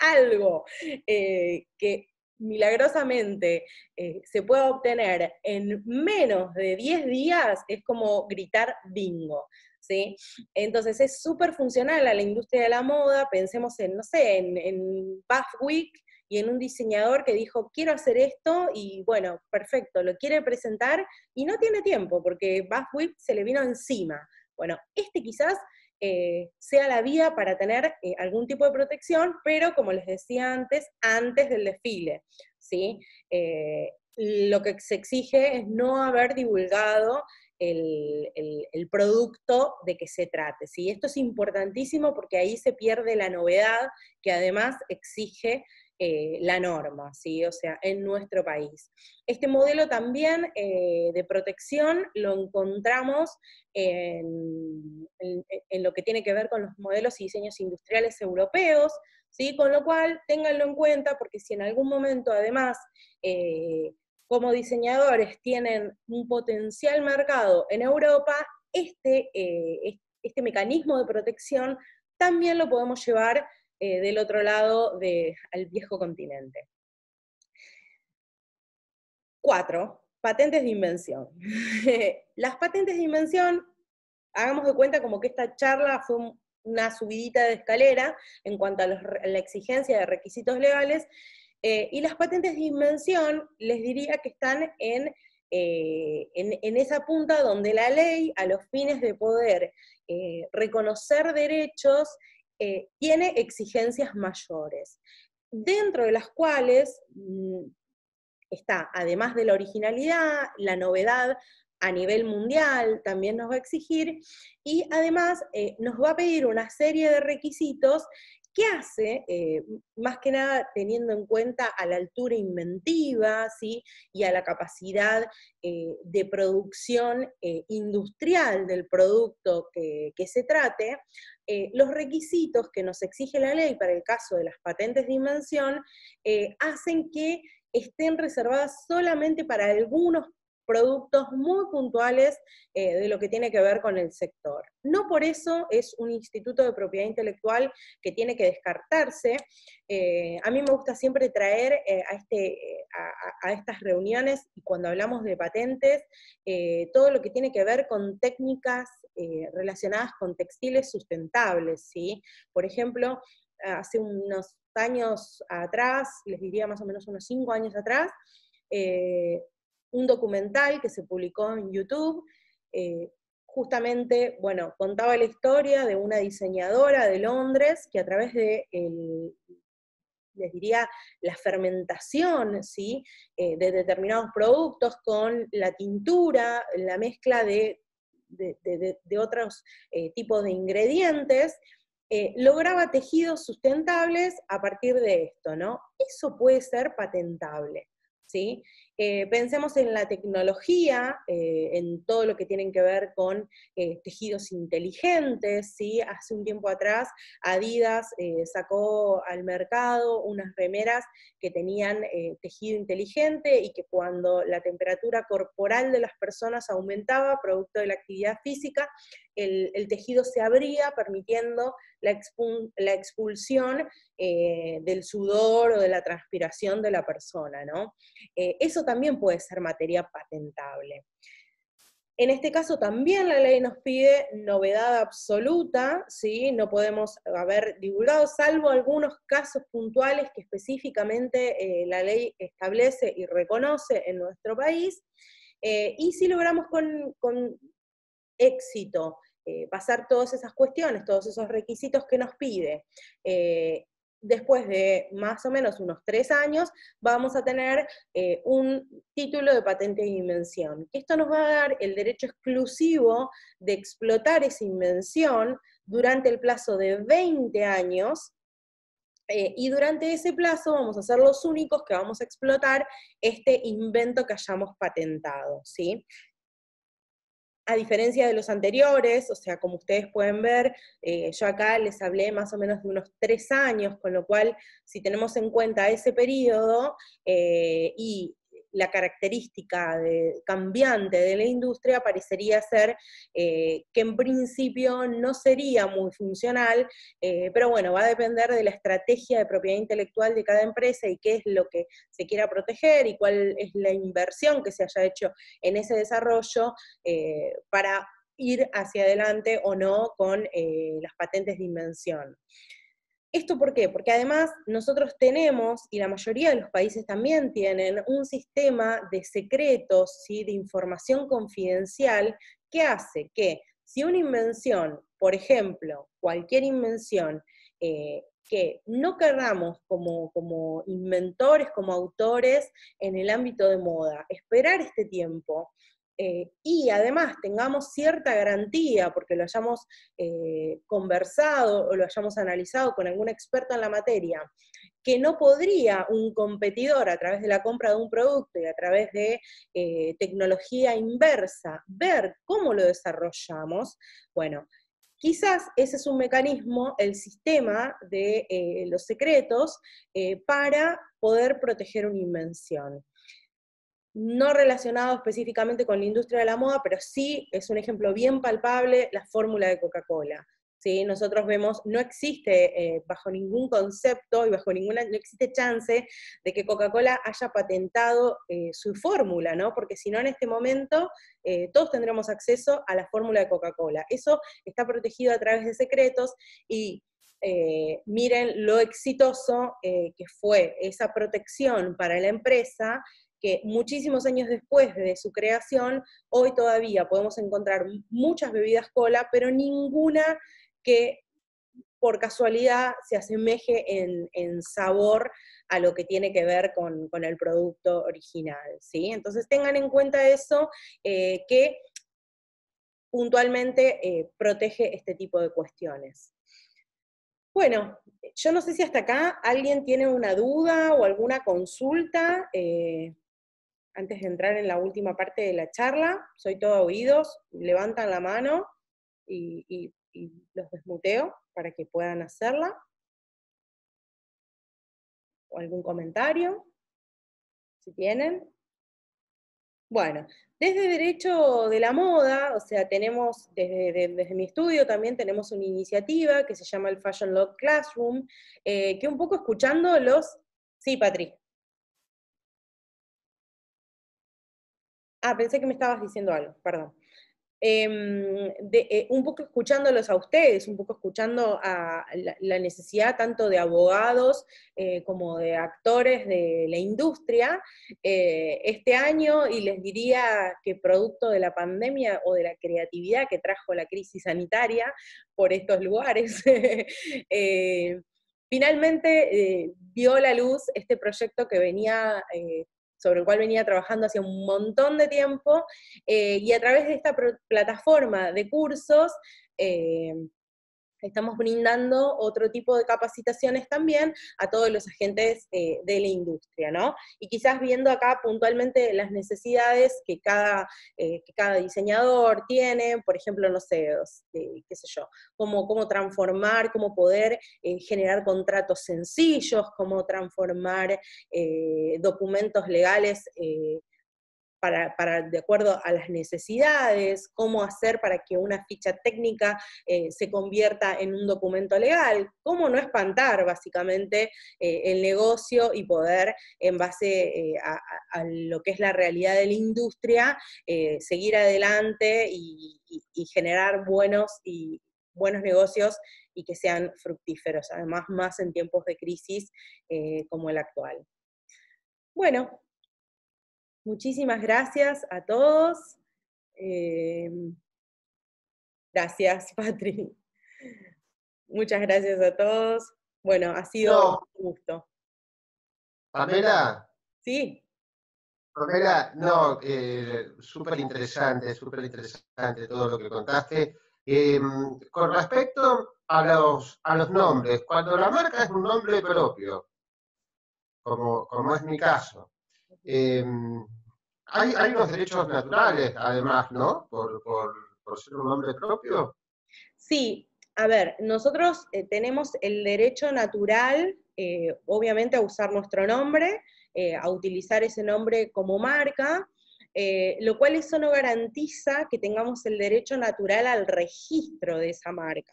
algo eh, que milagrosamente se pueda obtener en menos de 10 días es como gritar bingo. ¿Sí? Entonces es súper funcional a la industria de la moda, pensemos en, no sé, en, en Bath Week y en un diseñador que dijo, quiero hacer esto, y bueno, perfecto, lo quiere presentar y no tiene tiempo, porque Week se le vino encima. Bueno, este quizás eh, sea la vía para tener eh, algún tipo de protección, pero como les decía antes, antes del desfile. ¿sí? Eh, lo que se exige es no haber divulgado el, producto de que se trate. ¿sí? Esto es importantísimo porque ahí se pierde la novedad que además exige eh, la norma, ¿sí? o sea, en nuestro país. Este modelo también eh, de protección lo encontramos en, lo que tiene que ver con los modelos y diseños industriales europeos, ¿sí? con lo cual ténganlo en cuenta porque si en algún momento además eh, como diseñadores tienen un potencial mercado en Europa, este, este mecanismo de protección también lo podemos llevar eh, del otro lado del viejo continente. Cuatro, patentes de invención. Las patentes de invención, hagamos de cuenta como que esta charla fue una subidita de escalera en cuanto a, la exigencia de requisitos legales, eh, y las patentes de invención les diría que están en, eh, en, esa punta donde la ley, a los fines de poder reconocer derechos, eh, tiene exigencias mayores, dentro de las cuales mm, está, además de la originalidad, la novedad a nivel mundial también nos va a exigir, y además eh, nos va a pedir una serie de requisitos ¿Qué hace? Eh, más que nada teniendo en cuenta a la altura inventiva ¿sí? y a la capacidad eh, de producción eh, industrial del producto que, que se trate, los requisitos que nos exige la ley para el caso de las patentes de invención hacen que estén reservadas solamente para algunos productos muy puntuales eh, de lo que tiene que ver con el sector. No por eso es un instituto de propiedad intelectual que tiene que descartarse. Eh, a mí me gusta siempre traer eh, a, este, a, estas reuniones, y cuando hablamos de patentes, todo lo que tiene que ver con técnicas relacionadas con textiles sustentables. ¿sí? Por ejemplo, hace unos años atrás, les diría más o menos unos cinco años atrás, un documental que se publicó en YouTube, eh, justamente, bueno, contaba la historia de una diseñadora de Londres que a través de, les diría, la fermentación, ¿sí? Eh, de determinados productos con la tintura, la mezcla de, otros eh, tipos de ingredientes, lograba tejidos sustentables a partir de esto, ¿no? Eso puede ser patentable. ¿sí? Eh, pensemos en la tecnología, eh, en todo lo que tiene que ver con eh, tejidos inteligentes, ¿sí? Hace un tiempo atrás Adidas sacó al mercado unas remeras que tenían tejido inteligente y que cuando la temperatura corporal de las personas aumentaba, producto de la actividad física, el, tejido se abría, permitiendo la, expulsión del sudor o de la transpiración de la persona, ¿no? eso también puede ser materia patentable. En este caso también la ley nos pide novedad absoluta, ¿sí? no podemos haber divulgado, salvo algunos casos puntuales que específicamente eh, la ley establece y reconoce en nuestro país. Eh, y si logramos con, éxito eh, pasar todas esas cuestiones, todos esos requisitos que nos pide, después de más o menos unos tres años, vamos a tener eh, un título de patente de invención. Esto nos va a dar el derecho exclusivo de explotar esa invención durante el plazo de 20 años, eh, y durante ese plazo vamos a ser los únicos que vamos a explotar este invento que hayamos patentado, ¿sí? A diferencia de los anteriores, o sea, como ustedes pueden ver, eh, yo acá les hablé más o menos de unos tres años, con lo cual, si tenemos en cuenta ese periodo eh, y la característica cambiante de la industria parecería ser eh, que en principio no sería muy funcional, eh, pero bueno, va a depender de la estrategia de propiedad intelectual de cada empresa y qué es lo que se quiera proteger y cuál es la inversión que se haya hecho en ese desarrollo eh, para ir hacia adelante o no con las patentes de invención. ¿Esto por qué? Porque además nosotros tenemos, y la mayoría de los países también tienen, un sistema de secretos, ¿sí? de información confidencial, que hace que si una invención, por ejemplo, cualquier invención, eh, que no querramos como, como inventores, como autores en el ámbito de moda, esperar este tiempo, eh, y además tengamos cierta garantía, porque lo hayamos eh, conversado o lo hayamos analizado con algún experto en la materia, que no podría un competidor a través de la compra de un producto y a través de eh, tecnología inversa ver cómo lo desarrollamos, bueno, Quizás ese es un mecanismo, el sistema de los secretos, para poder proteger una invención no relacionado específicamente con la industria de la moda, pero sí es un ejemplo bien palpable la fórmula de Coca-Cola. ¿sí? Nosotros vemos, no existe eh, bajo ningún concepto y bajo ninguna, no existe chance de que Coca-Cola haya patentado eh, su fórmula, ¿no? Porque si no, en este momento eh, todos tendremos acceso a la fórmula de Coca-Cola. Eso está protegido a través de secretos y miren lo exitoso que fue esa protección para la empresa que muchísimos años después de su creación, hoy todavía podemos encontrar muchas bebidas cola, pero ninguna que por casualidad se asemeje en, sabor a lo que tiene que ver con, el producto original. ¿sí? Entonces tengan en cuenta eso, eh, que puntualmente eh, protege este tipo de cuestiones. Bueno, yo no sé si hasta acá alguien tiene una duda o alguna consulta. Eh, antes de entrar en la última parte de la charla. Soy todo oídos, levantan la mano y, los desmuteo para que puedan hacerla. O algún comentario, si tienen. Bueno, desde Derecho de la Moda, o sea, tenemos, desde, desde, mi estudio también tenemos una iniciativa que se llama el Fashion Law Classroom, eh, que un poco escuchando los... Sí, Patrick. Ah, pensé que me estabas diciendo algo, perdón. Em, eh, un poco escuchándolos a ustedes, un poco escuchando a la, necesidad tanto de abogados eh, como de actores de la industria eh, este año, y les diría que producto de la pandemia o de la creatividad que trajo la crisis sanitaria por estos lugares, finalmente vio la luz este proyecto que venía sobre el cual venía trabajando hace un montón de tiempo, eh, y a través de esta plataforma de cursos, eh, estamos brindando otro tipo de capacitaciones también a todos los agentes eh, de la industria, ¿no? Y quizás viendo acá puntualmente las necesidades que cada, eh, cada diseñador tiene, por ejemplo, no sé, qué sé yo, cómo, cómo transformar, cómo poder eh, generar contratos sencillos, cómo transformar documentos legales para, de acuerdo a las necesidades, cómo hacer para que una ficha técnica eh, se convierta en un documento legal, cómo no espantar básicamente eh, el negocio y poder, en base eh, a, lo que es la realidad de la industria, seguir adelante y, generar buenos y buenos negocios y que sean fructíferos, además más en tiempos de crisis como el actual. Bueno, Muchísimas gracias a todos. Em, gracias, Patri. Muchas gracias a todos. Bueno, ha sido un gusto. Pamela. Sí. Pamela, no, eh, súper interesante, súper interesante todo lo que contaste. Em, con respecto a los, a los nombres, cuando la marca es un nombre propio, como, como es mi caso, em, hay, hay unos derechos naturales, además, ¿no? Por, ser un nombre propio. Sí, a ver, nosotros eh, tenemos el derecho natural, eh, obviamente, a usar nuestro nombre, eh, a utilizar ese nombre como marca, lo cual eso no garantiza que tengamos el derecho natural al registro de esa marca.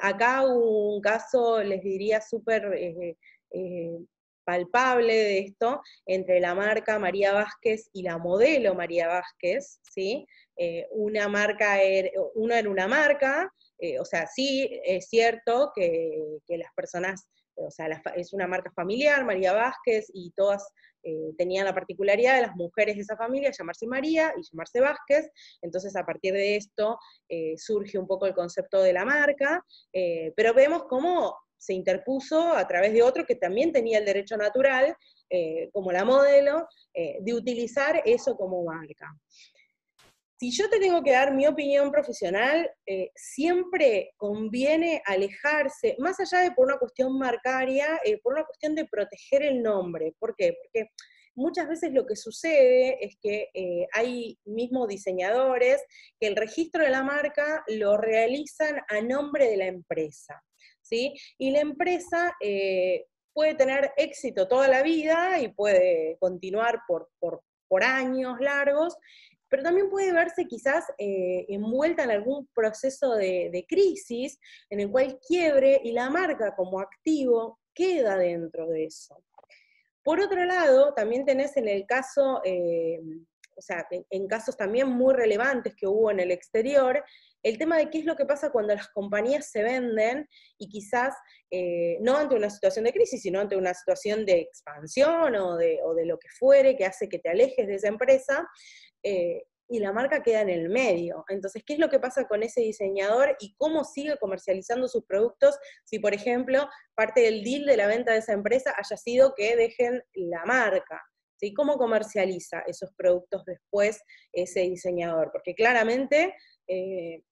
acá un caso, les diría, súper palpable de esto entre la marca María Vázquez y la modelo María Vázquez, ¿sí? Eh, una marca, er, uno era una marca, eh, o sea, sí es cierto que, las personas, o sea, es una marca familiar, María Vázquez, y todas eh, tenían la particularidad de las mujeres de esa familia llamarse María y llamarse Vázquez, entonces a partir de esto surge un poco el concepto de la marca, pero vemos cómo se interpuso a través de otro que también tenía el derecho natural, eh, como la modelo, eh, de utilizar eso como marca. Si yo te tengo que dar mi opinión profesional, eh, siempre conviene alejarse, más allá de por una cuestión marcaria, por una cuestión de proteger el nombre. ¿Por qué? Porque muchas veces lo que sucede es que hay mismos diseñadores que el registro de la marca lo realizan a nombre de la empresa. Y la empresa eh, puede tener éxito toda la vida y puede continuar por, años largos, pero también puede verse quizás eh, envuelta en algún proceso de, crisis en el cual quiebre y la marca como activo queda dentro de eso. Por otro lado, también tenés en el caso, eh, o sea, en, casos también muy relevantes que hubo en el exterior, el tema de qué es lo que pasa cuando las compañías se venden y quizás eh, no ante una situación de crisis, sino ante una situación de expansión o de, lo que fuere que hace que te alejes de esa empresa. Eh, y la marca queda en el medio. Entonces, ¿qué es lo que pasa con ese diseñador y cómo sigue comercializando sus productos si, por ejemplo, parte del deal de la venta de esa empresa haya sido que dejen la marca? ¿Sí? ¿Cómo comercializa esos productos después ese diseñador? Porque claramente eh,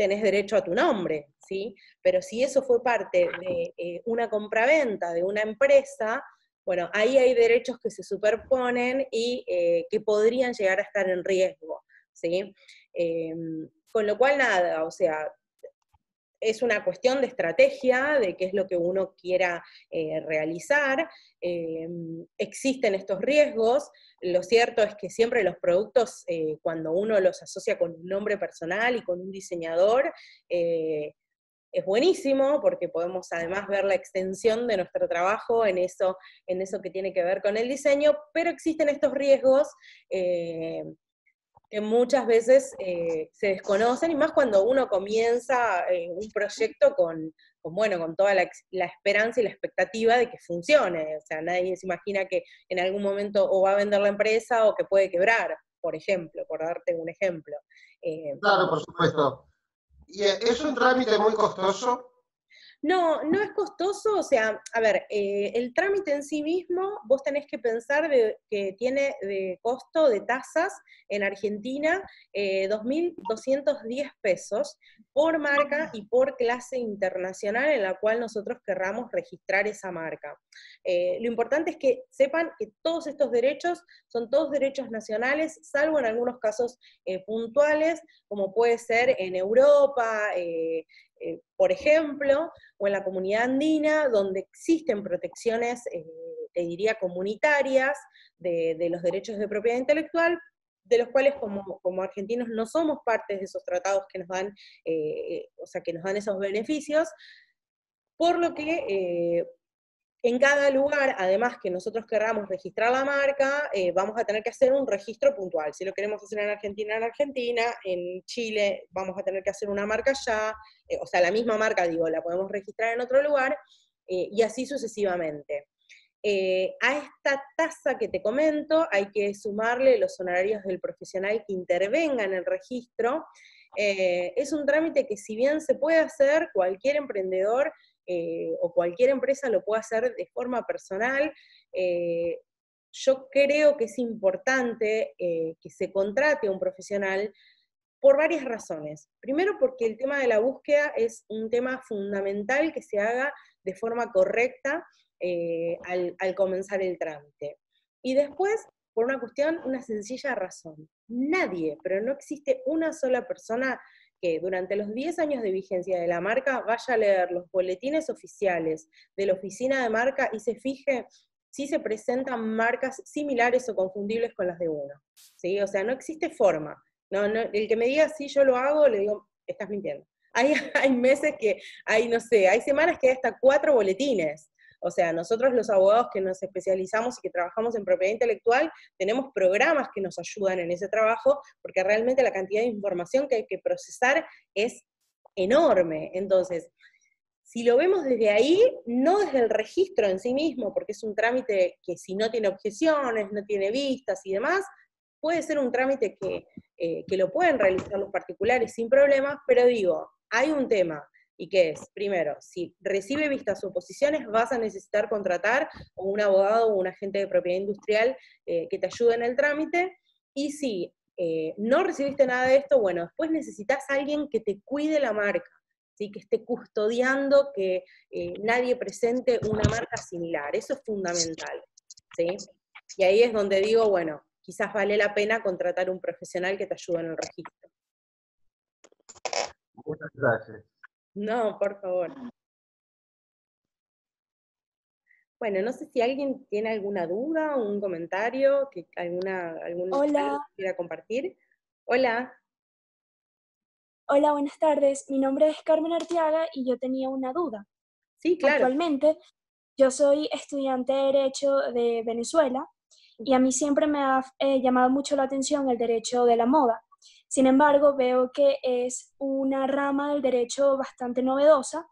tenés derecho a tu nombre, ¿sí? Pero si eso fue parte de eh, una compraventa de una empresa, bueno, ahí hay derechos que se superponen y eh, que podrían llegar a estar en riesgo, ¿sí? Em, con lo cual, nada, o sea, es una cuestión de estrategia, de qué es lo que uno quiera eh, realizar. Em, existen estos riesgos. Lo cierto es que siempre los productos, eh, cuando uno los asocia con un nombre personal y con un diseñador, eh, es buenísimo porque podemos además ver la extensión de nuestro trabajo en eso, en eso que tiene que ver con el diseño, pero existen estos riesgos que muchas veces eh, se desconocen, y más cuando uno comienza eh, un proyecto con, bueno, con toda la, esperanza y la expectativa de que funcione. O sea, nadie se imagina que en algún momento o va a vender la empresa o que puede quebrar, por ejemplo, por darte un ejemplo. Eh, claro, por supuesto. ¿Y es un trámite muy costoso? No, no es costoso, o sea, a ver, eh, el trámite en sí mismo, vos tenés que pensar que tiene de costo de tasas en Argentina 2.210 eh, pesos por marca y por clase internacional en la cual nosotros querramos registrar esa marca. Eh, lo importante es que sepan que todos estos derechos son todos derechos nacionales, salvo en algunos casos puntuales, como puede ser en Europa, eh, por ejemplo, o en la comunidad andina, donde existen protecciones eh, te diría, comunitarias de, los derechos de propiedad intelectual, de los cuales como, como, argentinos no somos partes de esos tratados que nos dan, eh, o sea, que nos dan esos beneficios, por lo que en cada lugar, además que nosotros queramos registrar la marca, eh, vamos a tener que hacer un registro puntual. Si lo queremos hacer en Argentina, en Argentina, en Chile vamos a tener que hacer una marca ya, eh, o sea, la misma marca, digo, la podemos registrar en otro lugar, eh, y así sucesivamente. a esta tasa que te comento hay que sumarle los honorarios del profesional que intervenga en el registro. es un trámite que si bien se puede hacer, cualquier emprendedor eh, o cualquier empresa lo puede hacer de forma personal. Eh, yo creo que es importante eh, que se contrate un profesional por varias razones. Primero porque el tema de la búsqueda es un tema fundamental que se haga de forma correcta al comenzar el trámite. Y después, por una cuestión, una sencilla razón. Nadie, pero no existe una sola persona que durante los 10 años de vigencia de la marca vaya a leer los boletines oficiales de la oficina de marca y se fije si se presentan marcas similares o confundibles con las de uno. ¿sí? O sea, no existe forma. No, el que me diga si yo lo hago, le digo, estás mintiendo. Hay, hay meses que hay, no sé, hay semanas que hay hasta cuatro boletines. O sea, nosotros los abogados que nos especializamos y que trabajamos en propiedad intelectual, tenemos programas que nos ayudan en ese trabajo, porque realmente la cantidad de información que hay que procesar es enorme. Entonces, si lo vemos desde ahí, no desde el registro en sí mismo, porque es un trámite que si no tiene objeciones, no tiene vistas y demás, puede ser un trámite que, eh, que lo pueden realizar los particulares sin problemas, pero digo, hay un tema y que es, primero, si recibe vistas o oposiciones, vas a necesitar contratar un abogado o un agente de propiedad industrial eh, que te ayude en el trámite, y si eh, no recibiste nada de esto, bueno, después necesitas a alguien que te cuide la marca, ¿sí? que esté custodiando que eh, nadie presente una marca similar, eso es fundamental. ¿sí? Y ahí es donde digo, bueno, quizás vale la pena contratar un profesional que te ayude en el registro. Muchas gracias. No, por favor. Bueno, no sé si alguien tiene alguna duda o un comentario, que alguna, alguna Hola. quiera compartir. Hola. Hola, buenas tardes. Mi nombre es Carmen Arteaga y yo tenía una duda. Sí, claro. Actualmente, yo soy estudiante de Derecho de Venezuela y a mí siempre me ha eh, llamado mucho la atención el derecho de la moda. Sin embargo, veo que es una rama del derecho bastante novedosa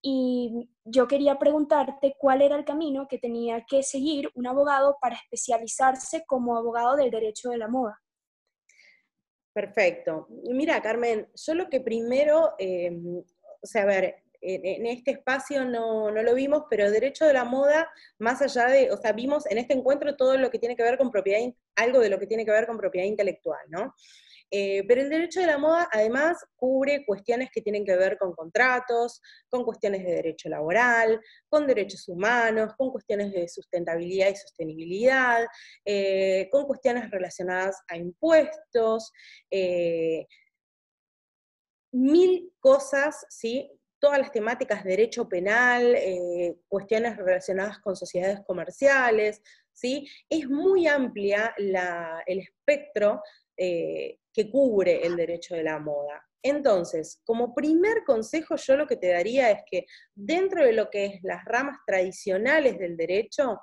y yo quería preguntarte cuál era el camino que tenía que seguir un abogado para especializarse como abogado del derecho de la moda. Perfecto. Mira, Carmen, yo lo que primero, eh, o sea, a ver, en, este espacio no, no, lo vimos, pero derecho de la moda, más allá de, o sea, vimos en este encuentro todo lo que tiene que ver con propiedad, algo de lo que tiene que ver con propiedad intelectual, ¿no? Eh, pero el derecho de la moda además cubre cuestiones que tienen que ver con contratos, con cuestiones de derecho laboral, con derechos humanos, con cuestiones de sustentabilidad y sostenibilidad, eh, con cuestiones relacionadas a impuestos, eh, mil cosas, ¿sí? todas las temáticas de derecho penal, cuestiones relacionadas con sociedades comerciales, ¿sí? Es muy amplia el espectro que cubre el derecho de la moda. Entonces, como primer consejo, yo lo que te daría es que dentro de lo que es las ramas tradicionales del derecho,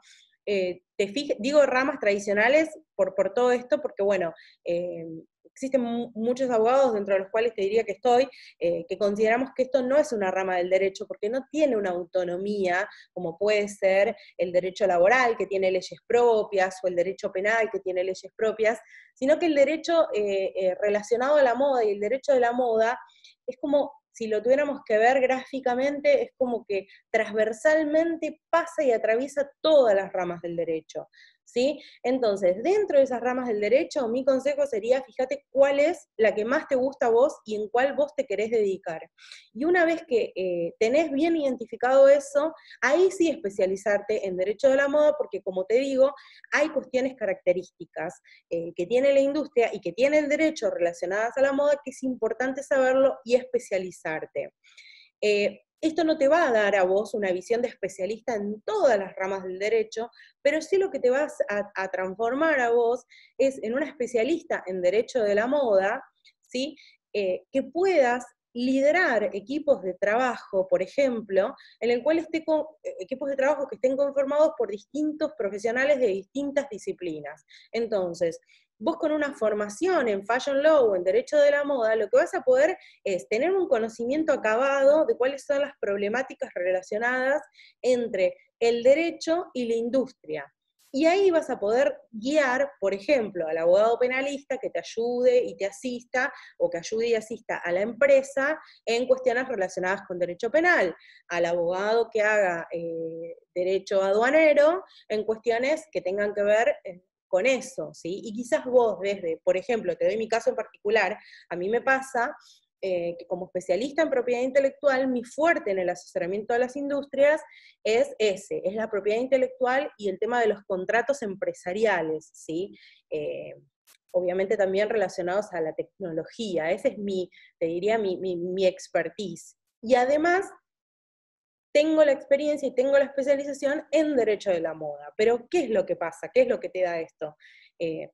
eh, te digo ramas tradicionales por, por todo esto, porque bueno, eh, existen muchos abogados, dentro de los cuales te diría que estoy, eh, que consideramos que esto no es una rama del derecho porque no tiene una autonomía como puede ser el derecho laboral, que tiene leyes propias, o el derecho penal, que tiene leyes propias, sino que el derecho eh, eh, relacionado a la moda y el derecho de la moda es como si lo tuviéramos que ver gráficamente, es como que transversalmente pasa y atraviesa todas las ramas del derecho. ¿Sí? Entonces, dentro de esas ramas del derecho, mi consejo sería, fíjate cuál es la que más te gusta a vos y en cuál vos te querés dedicar. Y una vez que eh, tenés bien identificado eso, ahí sí especializarte en derecho de la moda, porque como te digo, hay cuestiones características eh, que tiene la industria y que tiene el derecho relacionadas a la moda que es importante saberlo y especializarte. Eh, esto no te va a dar a vos una visión de especialista en todas las ramas del derecho, pero sí lo que te vas a, transformar a vos es en una especialista en derecho de la moda, ¿sí? Eh, que puedas liderar equipos de trabajo, por ejemplo, en el cual esté con, eh, equipos de trabajo que estén conformados por distintos profesionales de distintas disciplinas. Entonces, vos con una formación en Fashion Law en Derecho de la Moda, lo que vas a poder es tener un conocimiento acabado de cuáles son las problemáticas relacionadas entre el derecho y la industria. Y ahí vas a poder guiar, por ejemplo, al abogado penalista que te ayude y te asista, o que ayude y asista a la empresa en cuestiones relacionadas con derecho penal, al abogado que haga eh, derecho aduanero en cuestiones que tengan que ver eh, con eso, ¿sí? Y quizás vos desde, por ejemplo, te doy mi caso en particular, a mí me pasa eh, que como especialista en propiedad intelectual, mi fuerte en el asesoramiento a las industrias es ese, es la propiedad intelectual y el tema de los contratos empresariales, ¿sí? Eh, obviamente también relacionados a la tecnología, ese es mi, te diría, mi, mi, expertise. Y además, tengo la experiencia y tengo la especialización en derecho de la moda. Pero, ¿qué es lo que pasa? ¿Qué es lo que te da esto? Eh,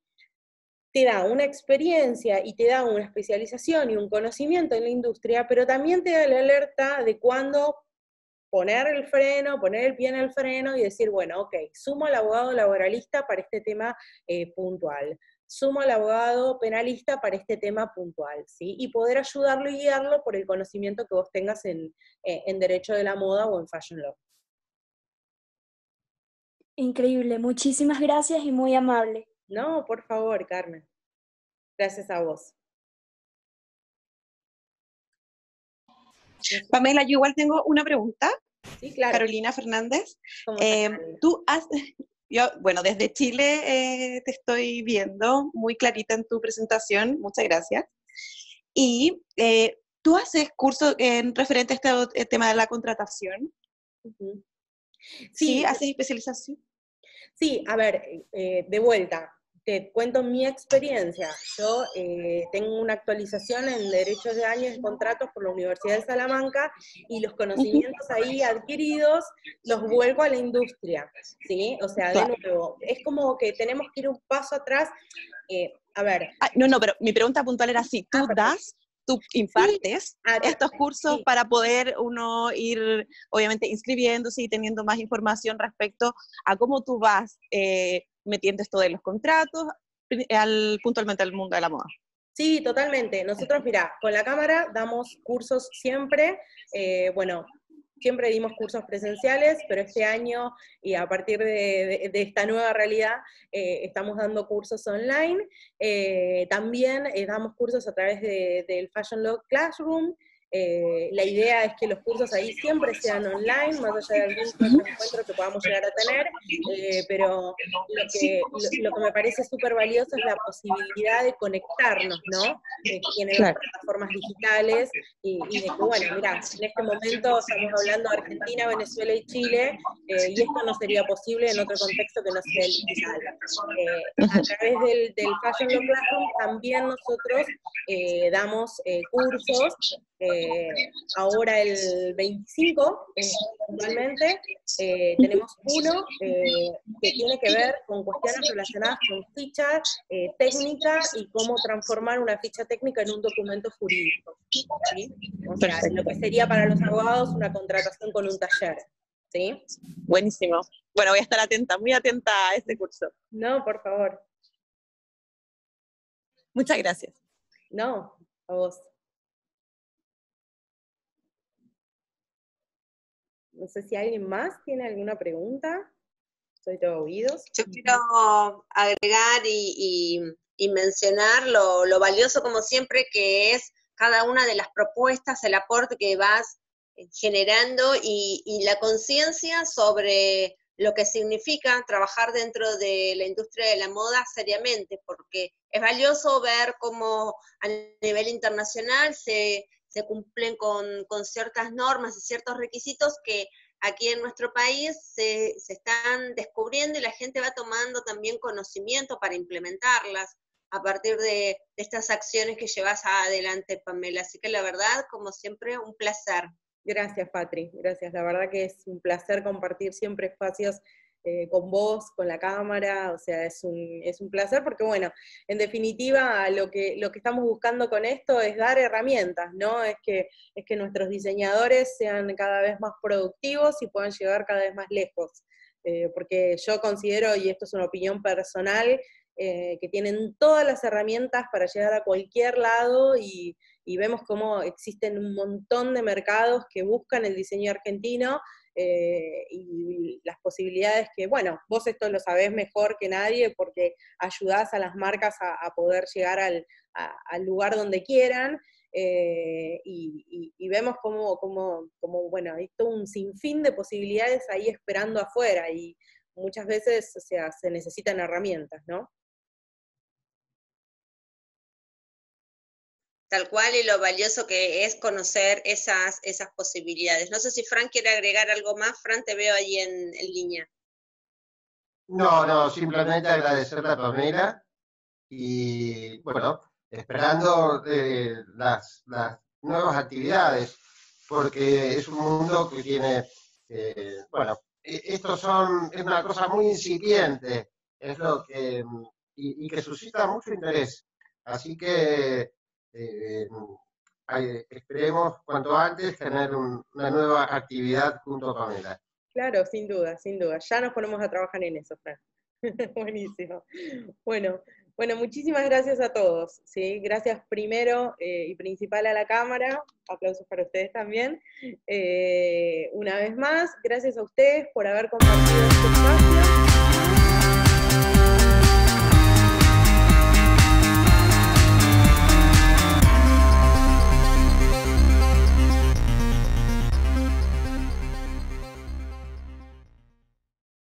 te da una experiencia y te da una especialización y un conocimiento en la industria, pero también te da la alerta de cuándo poner el freno, poner el pie en el freno y decir, bueno, ok, sumo al abogado laboralista para este tema eh, puntual, sumo al abogado penalista para este tema puntual, ¿sí? Y poder ayudarlo y guiarlo por el conocimiento que vos tengas en, eh, en derecho de la moda o en fashion law. Increíble, muchísimas gracias y muy amable. No, por favor, Carmen. Gracias a vos. Pamela, yo igual tengo una pregunta. Sí, claro. Carolina Fernández. Eh, tú has, yo, bueno, desde Chile eh, te estoy viendo muy clarita en tu presentación, muchas gracias. Y eh, tú haces cursos en referente a este tema de la contratación. sí, sí, haces especialización. Sí, a ver, de vuelta, te cuento mi experiencia. Yo eh, tengo una actualización en derechos de años y contratos por la Universidad de Salamanca y los conocimientos ahí adquiridos los vuelvo a la industria, ¿sí? O sea, de nuevo, es como que tenemos que ir un paso atrás. Eh, a ver. no, no, pero mi pregunta puntual era si tú ah, das tú impartes ah, estos cursos para poder uno ir, obviamente, inscribiéndose y teniendo más información respecto a cómo tú vas eh, metiendo esto de los contratos al, puntualmente al mundo de la moda. Sí, totalmente. Nosotros, mira, con la cámara damos cursos siempre. Eh, bueno, siempre dimos cursos presenciales, pero este año y a partir de, esta nueva realidad eh, estamos dando cursos online. Eh, también damos cursos a través del Fashion Law Classroom. Eh, la idea es que los cursos ahí siempre sean online, más allá de algún encuentro que podamos llegar a tener, eh, pero lo que, lo, que me parece súper valioso es la posibilidad de conectarnos, ¿no? Eh, tiene las plataformas digitales y, de que, bueno, mira, en este momento estamos hablando de Argentina, Venezuela y Chile, y esto no sería posible en otro contexto que no sea el digital. a través del, del Fashion Law Classroom también nosotros damos cursos eh, ahora el 25, actualmente, eh, tenemos uno eh, que tiene que ver con cuestiones relacionadas con ficha técnica y cómo transformar una ficha técnica en un documento jurídico. O sea, lo que sería para los abogados una contratación con un taller. ¿sí? Buenísimo. Bueno, voy a estar atenta, muy atenta a este curso. No, por favor. Muchas gracias. No, a vos. No sé si alguien más tiene alguna pregunta. Soy todo oídos. Yo quiero agregar y, mencionar lo, valioso, como siempre, que es cada una de las propuestas, el aporte que vas eh, generando y, y la conciencia sobre lo que significa trabajar dentro de la industria de la moda seriamente, porque es valioso ver cómo a nivel internacional se se cumplen con, ciertas normas y ciertos requisitos que aquí en nuestro país se, están descubriendo y la gente va tomando también conocimiento para implementarlas a partir de, estas acciones que llevas adelante, Pamela. Así que la verdad, como siempre, un placer. Gracias, Patri, gracias. La verdad que es un placer compartir siempre espacios eh, con vos, con la cámara, o sea, es un, es un placer porque, bueno, en definitiva, lo que, lo que estamos buscando con esto es dar herramientas, ¿no? Es que, es que nuestros diseñadores sean cada vez más productivos y puedan llegar cada vez más lejos. Eh, porque yo considero, y esto es una opinión personal, eh, que tienen todas las herramientas para llegar a cualquier lado y, y vemos cómo existen un montón de mercados que buscan el diseño argentino eh, y las posibilidades que, bueno, vos esto lo sabés mejor que nadie porque ayudás a las marcas a, poder llegar al, lugar donde quieran. Eh, y, vemos como, como, como, bueno, hay todo un sinfín de posibilidades ahí esperando afuera y muchas veces, o sea, se necesitan herramientas, ¿no? Tal cual y lo valioso que es conocer esas, esas posibilidades. No sé si Fran quiere agregar algo más. Fran, te veo ahí en, línea. No, no, simplemente agradecerle a Pamela y, bueno, esperando eh, las, nuevas actividades, porque es un mundo que tiene, eh, bueno, e, estos son, es una cosa muy incipiente, es lo que, y que suscita mucho interés. Así que eh, esperemos cuanto antes tener una nueva actividad junto con ella. Claro, sin duda, sin duda. Ya nos ponemos a trabajar en eso, Fran. Buenísimo. Bueno, bueno, muchísimas gracias a todos. ¿sí? Gracias primero eh, y principal a la Cámara. Aplausos para ustedes también. Eh, una vez más, gracias a ustedes por haber compartido este espacio.